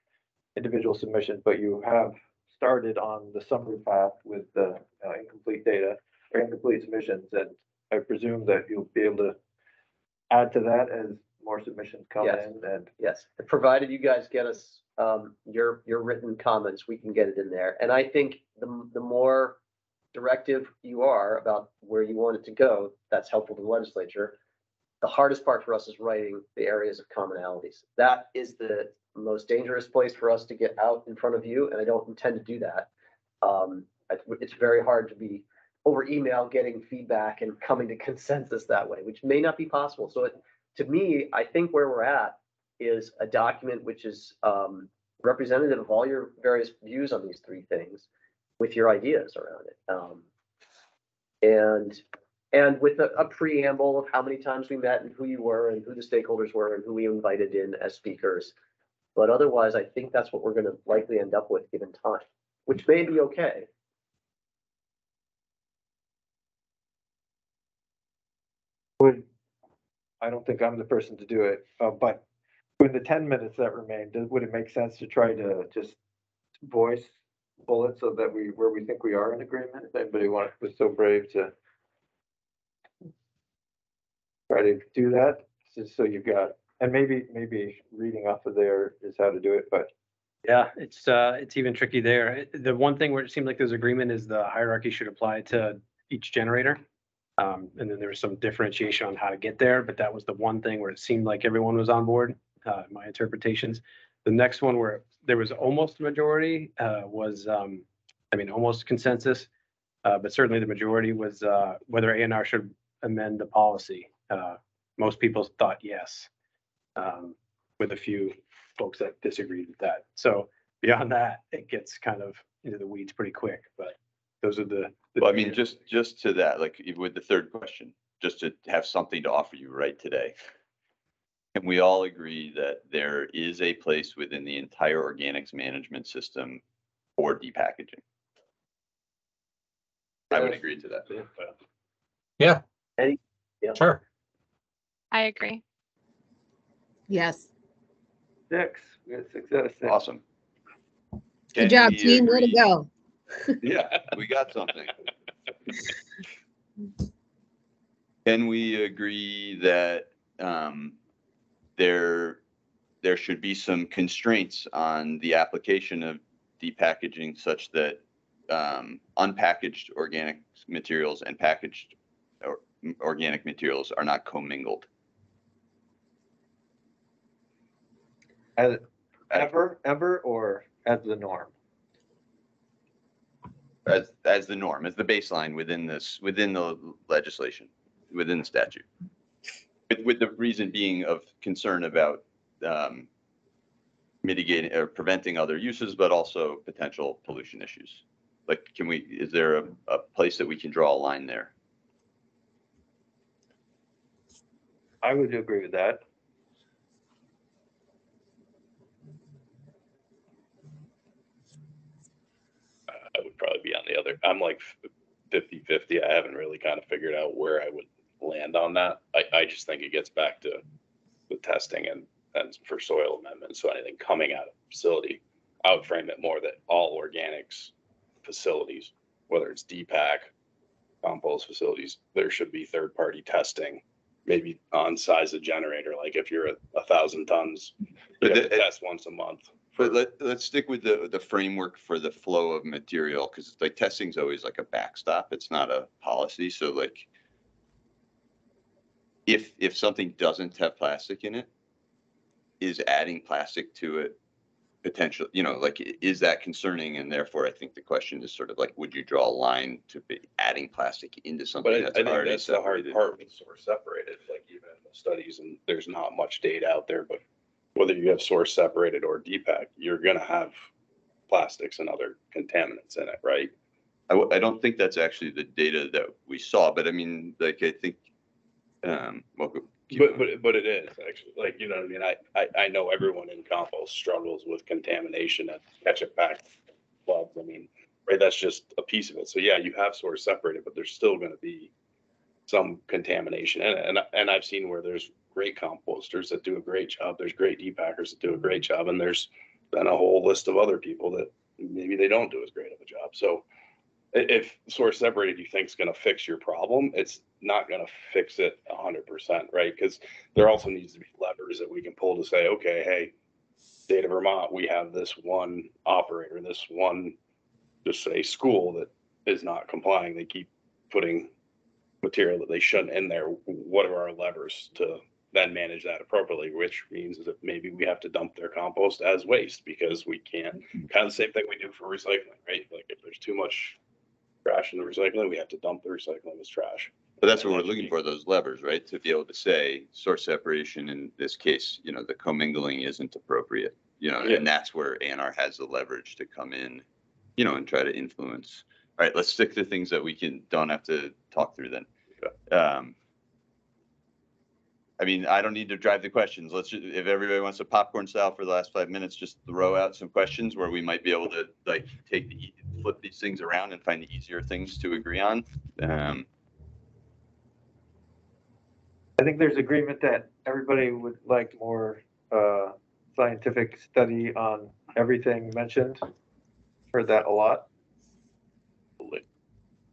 individual submissions, but you have started on the summary path with the uh, incomplete data or incomplete submissions, and I presume that you'll be able to add to that as more submissions come Yes. in and Yes, provided you guys get us, um, your, your written comments, we can get it in there. And I think the, the more directive you are about where you want it to go, that's helpful to the legislature. The hardest part for us is writing the areas of commonalities. That is the most dangerous place for us to get out in front of you, and I don't intend to do that. Um, it's, it's very hard to be over email, getting feedback and coming to consensus that way, which may not be possible. So it, to me, I think where we're at is a document which is um, representative of all your various views on these three things with your ideas around it. Um, and and with a, a preamble of how many times we met and who you were and who the stakeholders were and who we invited in as speakers. But otherwise, I think that's what we're going to likely end up with given time, which may be okay. would, I don't think I'm the person to do it, uh, but with the ten minutes that remain, does, would it make sense to try to just voice bullets so that we, where we think we are in agreement? If anybody want, was so brave to try to do that, just so you've got, and maybe, maybe reading off of there is how to do it, but Yeah, it's, uh, it's even tricky there. The one thing where it seemed like there's agreement is the hierarchy should apply to each generator. Um, and then there was some differentiation on how to get there, but that was the one thing where it seemed like everyone was on board, uh, my interpretations. The next one where there was almost a majority, uh, was, um, I mean, almost consensus. Uh, but certainly the majority was, uh, whether ANR should amend the policy. Uh, most people thought yes. Um, with a few folks that disagreed with that. So beyond that, it gets kind of into the weeds pretty quick, but those are the. The Well, I mean, just, just to that, like even with the third question, just to have something to offer you right today. Can we all agree that there is a place within the entire organics management system for depackaging? I would agree to that. Yeah. Any- yeah. Sure. I agree. Yes. six, we had six out of six. Awesome. Can Good job, we team. Way to agree- go. Yeah, we got something. Can we agree that um, there, there should be some constraints on the application of depackaging such that um, unpackaged organic materials and packaged or organic materials are not commingled? as, ever, ever, or as the norm? As, as the norm, as the baseline within this, within the legislation, within the statute. With, with the reason being of concern about, um, mitigating or preventing other uses, but also potential pollution issues. Like, can we, is there a, a place that we can draw a line there? I would agree with that. I would probably be on the other, I'm like 50 50. I haven't really kind of figured out where I would land on that. I, I just think it gets back to the testing and, and for soil amendments. So anything coming out of the facility, I would frame it more that all organics facilities, whether it's depack, compost facilities, there should be third party testing. Maybe on size of generator, like if you're a, a thousand tons, you But have to the- test once a month. But let, let's stick with the, the framework for the flow of material, because like testing's always like a backstop. It's not a policy, so like. If, if something doesn't have plastic in it, is adding plastic to it potential, you know, like, is that concerning? And therefore, I think the question is sort of like, would you draw a line to be adding plastic into But something I, I that's think already that's the hard separated? part with source separated, like even the studies, and there's not much data out there, but whether you have source separated or depack, you're gonna have plastics and other contaminants in it, right? I, w- I don't think that's actually the data that we saw, but I mean, like, I think, um, well. But, but, but it is actually, like, you know what I mean? I, I, I know everyone in compost struggles with contamination at ketchup packed clubs. I mean, right, that's just a piece of it. So yeah, you have source separated, but there's still gonna be some contamination in it. And, and I've seen where there's great composters that do a great job. There's great depackers that do a great job. And there's been a whole list of other people that maybe they don't do as great of a job. So if source separated you think is gonna fix your problem, it's not gonna fix it a hundred percent, right? Because there also needs to be levers that we can pull to say, okay, hey, state of Vermont, we have this one operator, this one, just say school that is not complying. They keep putting material that they shouldn't in there. What are our levers to then manage that appropriately? Which means that maybe we have to dump their compost as waste because we can't, kind of the same thing we do for recycling, right? Like if there's too much trash in the recycling, we have to dump the recycling as trash. But that's what we're looking for, those levers, right? To be able to say source separation in this case, you know, the commingling isn't appropriate. You know, Yeah. and that's where ANR has the leverage to come in, you know, and try to influence. All right, let's stick to things that we can, don't have to talk through then. Um, I mean, I don't need to drive the questions. Let's, ju- if everybody wants to popcorn style for the last five minutes, just throw out some questions where we might be able to like take the, e- flip these things around and find the easier things to agree on. Um, I think there's agreement that everybody would like more, uh, scientific study on everything mentioned. Heard that a lot.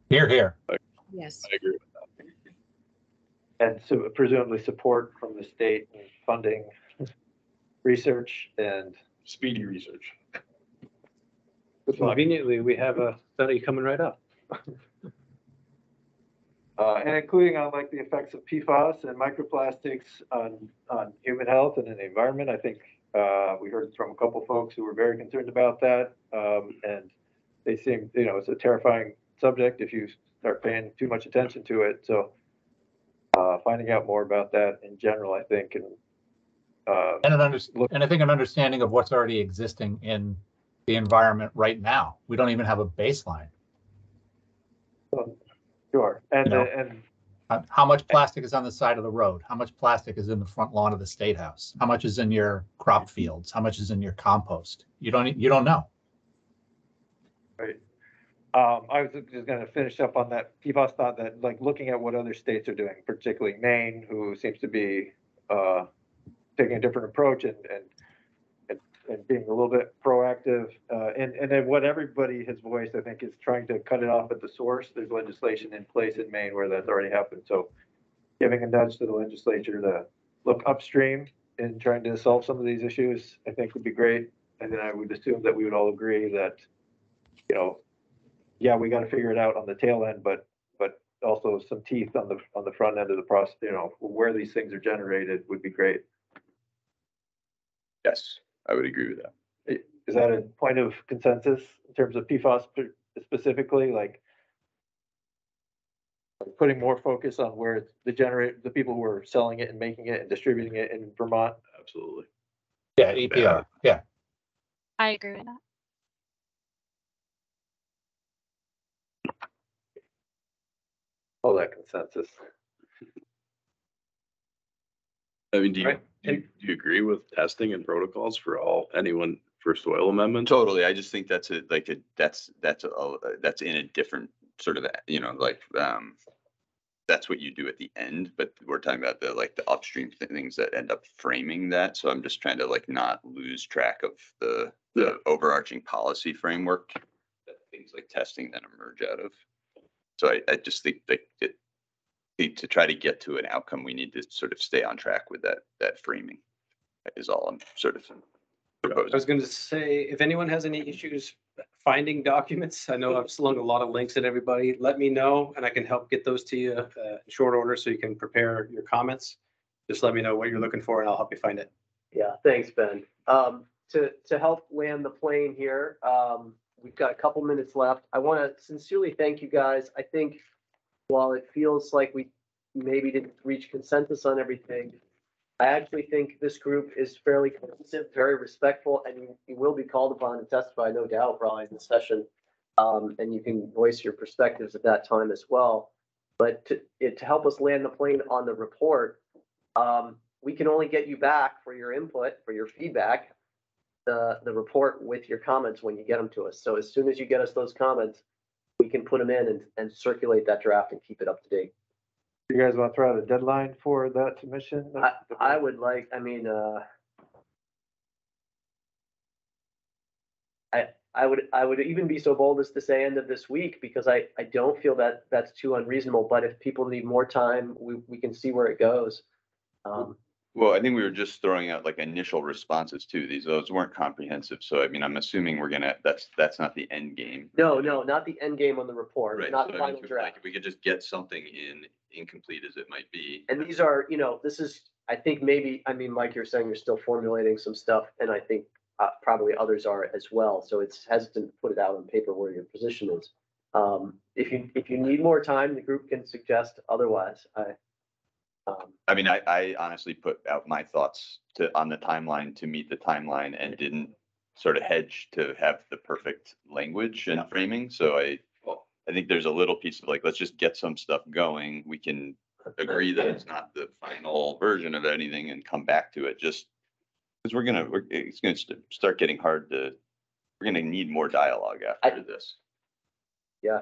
Here, here. Yes. I agree with And so presumably support from the state and funding research and speedy research. good luck. Conveniently, we have a study coming right up. Uh, and including on like the effects of PFAS and microplastics on, on human health and in the environment. I think, uh, we heard from a couple folks who were very concerned about that. Um, and they seem, you know, it's a terrifying subject if you start paying too much attention to it. So, uh, finding out more about that in general, I think, and, uh, And an under, Look- and I think an understanding of what's already existing in the environment right now. We don't even have a baseline. sure. And, You know? and Uh, How much plastic is on the side of the road? How much plastic is in the front lawn of the state house? How much is in your crop fields? How much is in your compost? You don't, you don't know. Um, I was just gonna finish up on that PFAS thought that, like, looking at what other states are doing, particularly Maine, who seems to be, uh, taking a different approach and, and, and, and being a little bit proactive, uh, and, and then what everybody has voiced, I think, is trying to cut it off at the source. There's legislation in place in Maine where that's already happened, so giving a nudge to the legislature to look upstream in trying to solve some of these issues, I think would be great. And then I would assume that we would all agree that, you know, yeah, we gotta figure it out on the tail end, but, but also some teeth on the, on the front end of the process, you know, where these things are generated would be great. yes. I would agree with that. Is that a point of consensus in terms of PFAS specifically, like? like Putting more focus on where the generate, the people who are selling it and making it and distributing it in Vermont? Absolutely. Yeah, EPR, yeah. I agree with that. All that consensus. I mean, do you, Right. do you, do you agree with testing and protocols for all, anyone for soil amendment? Totally. I just think that's a, like, a that's, that's, a that's in a different sort of, you know, like, um, that's what you do at the end, but we're talking about the, like, the upstream thi- things that end up framing that. So I'm just trying to like not lose track of the, the overarching policy framework that things like testing then emerge out of. So I, I just think that it, need to try to get to an outcome, we need to sort of stay on track with that, that framing. Is all I'm sort of I proposing. was gonna say, if anyone has any issues finding documents, I know I've slung a lot of links at everybody, let me know and I can help get those to you uh, in short order so you can prepare your comments. Just let me know what you're looking for and I'll help you find it. Yeah, thanks, Ben. Um, to, to help land the plane here, um, we've got a couple minutes left. I want to sincerely thank you guys. I think while it feels like we maybe didn't reach consensus on everything, I actually think this group is fairly cohesive, very respectful, and you, you will be called upon to testify, no doubt, Brian, in the session. Um, and you can voice your perspectives at that time as well. But to, it, to help us land the plane on the report, um, we can only get you back for your input, for your feedback, the, the report with your comments when you get them to us. So as soon as you get us those comments, we can put them in and, and circulate that draft and keep it up to date. You guys want to throw out a deadline for that submission? I, I would like, I mean, uh, I, I would, I would even be so bold as to say end of this week, because I, I don't feel that that's too unreasonable, but if people need more time, we, we can see where it goes. Um, Well, I think we were just throwing out like initial responses to These, those weren't comprehensive. So I mean, I'm assuming we're gonna, that's, that's not the end game. no, no, not the end game on the report, Right. not So the I mean, final if- draft. If we could just get something in, incomplete as it might be. And these are, you know, this is, I think maybe, I mean, Mike, you're saying you're still formulating some stuff, and I think uh, probably others are as well, so it's hesitant to put it out on paper where your position is. Um, if you, if you need more time, the group can suggest otherwise, I. Um, I mean, I, I honestly put out my thoughts to, on the timeline to meet the timeline and didn't sort of hedge to have the perfect language and framing. So I, I think there's a little piece of like, let's just get some stuff going. We can agree that it's not the final version of anything and come back to it, just because we're gonna, we're, it's gonna st- start getting hard to, we're gonna need more dialogue after this. yeah,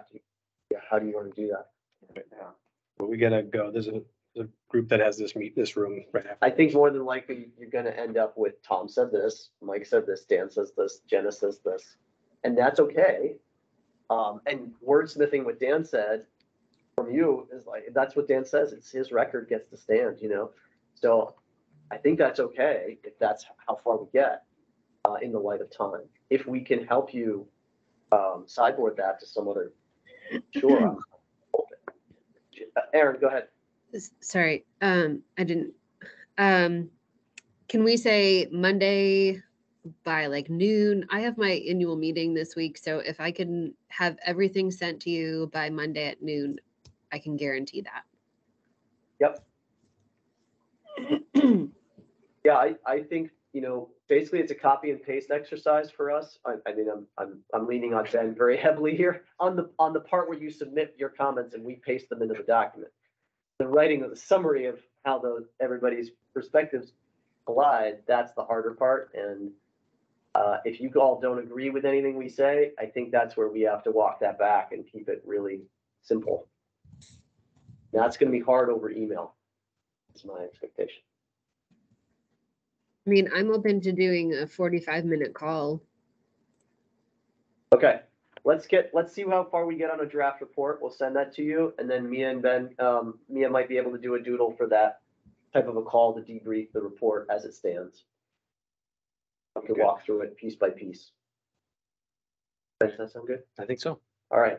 yeah, how do you want to do that? Right now? But we gotta go. There's a, there's a group that has this meet, this room right after. I think more than likely, you're gonna end up with Tom said this, Mike said this, Dan says this, Jenna says this, and that's okay. Um, and wordsmithing what Dan said from you is like, that's what Dan says, it's his record gets to stand, you know? So I think that's okay, if that's how far we get, uh, in the light of time. If we can help you, um, sideboard that to some other, sure. I'm open. Uh, Aaron, go ahead. Sorry, um, I didn't, um, can we say Monday by like noon? I have my annual meeting this week, so if I can have everything sent to you by Monday at noon, I can guarantee that. Yep. Yeah, I, I think, you know, basically it's a copy and paste exercise for us. I, I mean, I'm, I'm, I'm leaning on Ben very heavily here on the, on the part where you submit your comments and we paste them into the document. The writing of the summary of how the, everybody's perspectives collide, that's the harder part. And uh, if you all don't agree with anything we say, I think that's where we have to walk that back and keep it really simple. That's gonna be hard over email. Is my expectation. I mean, I'm open to doing a forty-five minute call. Okay, let's get, let's see how far we get on a draft report. We'll send that to you, and then Mia and Ben, um, Mia might be able to do a doodle for that type of a call to debrief the report as it stands. We can Okay. walk through it piece by piece. Does that sound good? I think so. All right.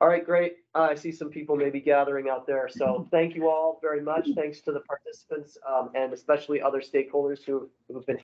All right, great. Uh, I see some people maybe gathering out there. So thank you all very much. Thanks to the participants, um, and especially other stakeholders who've been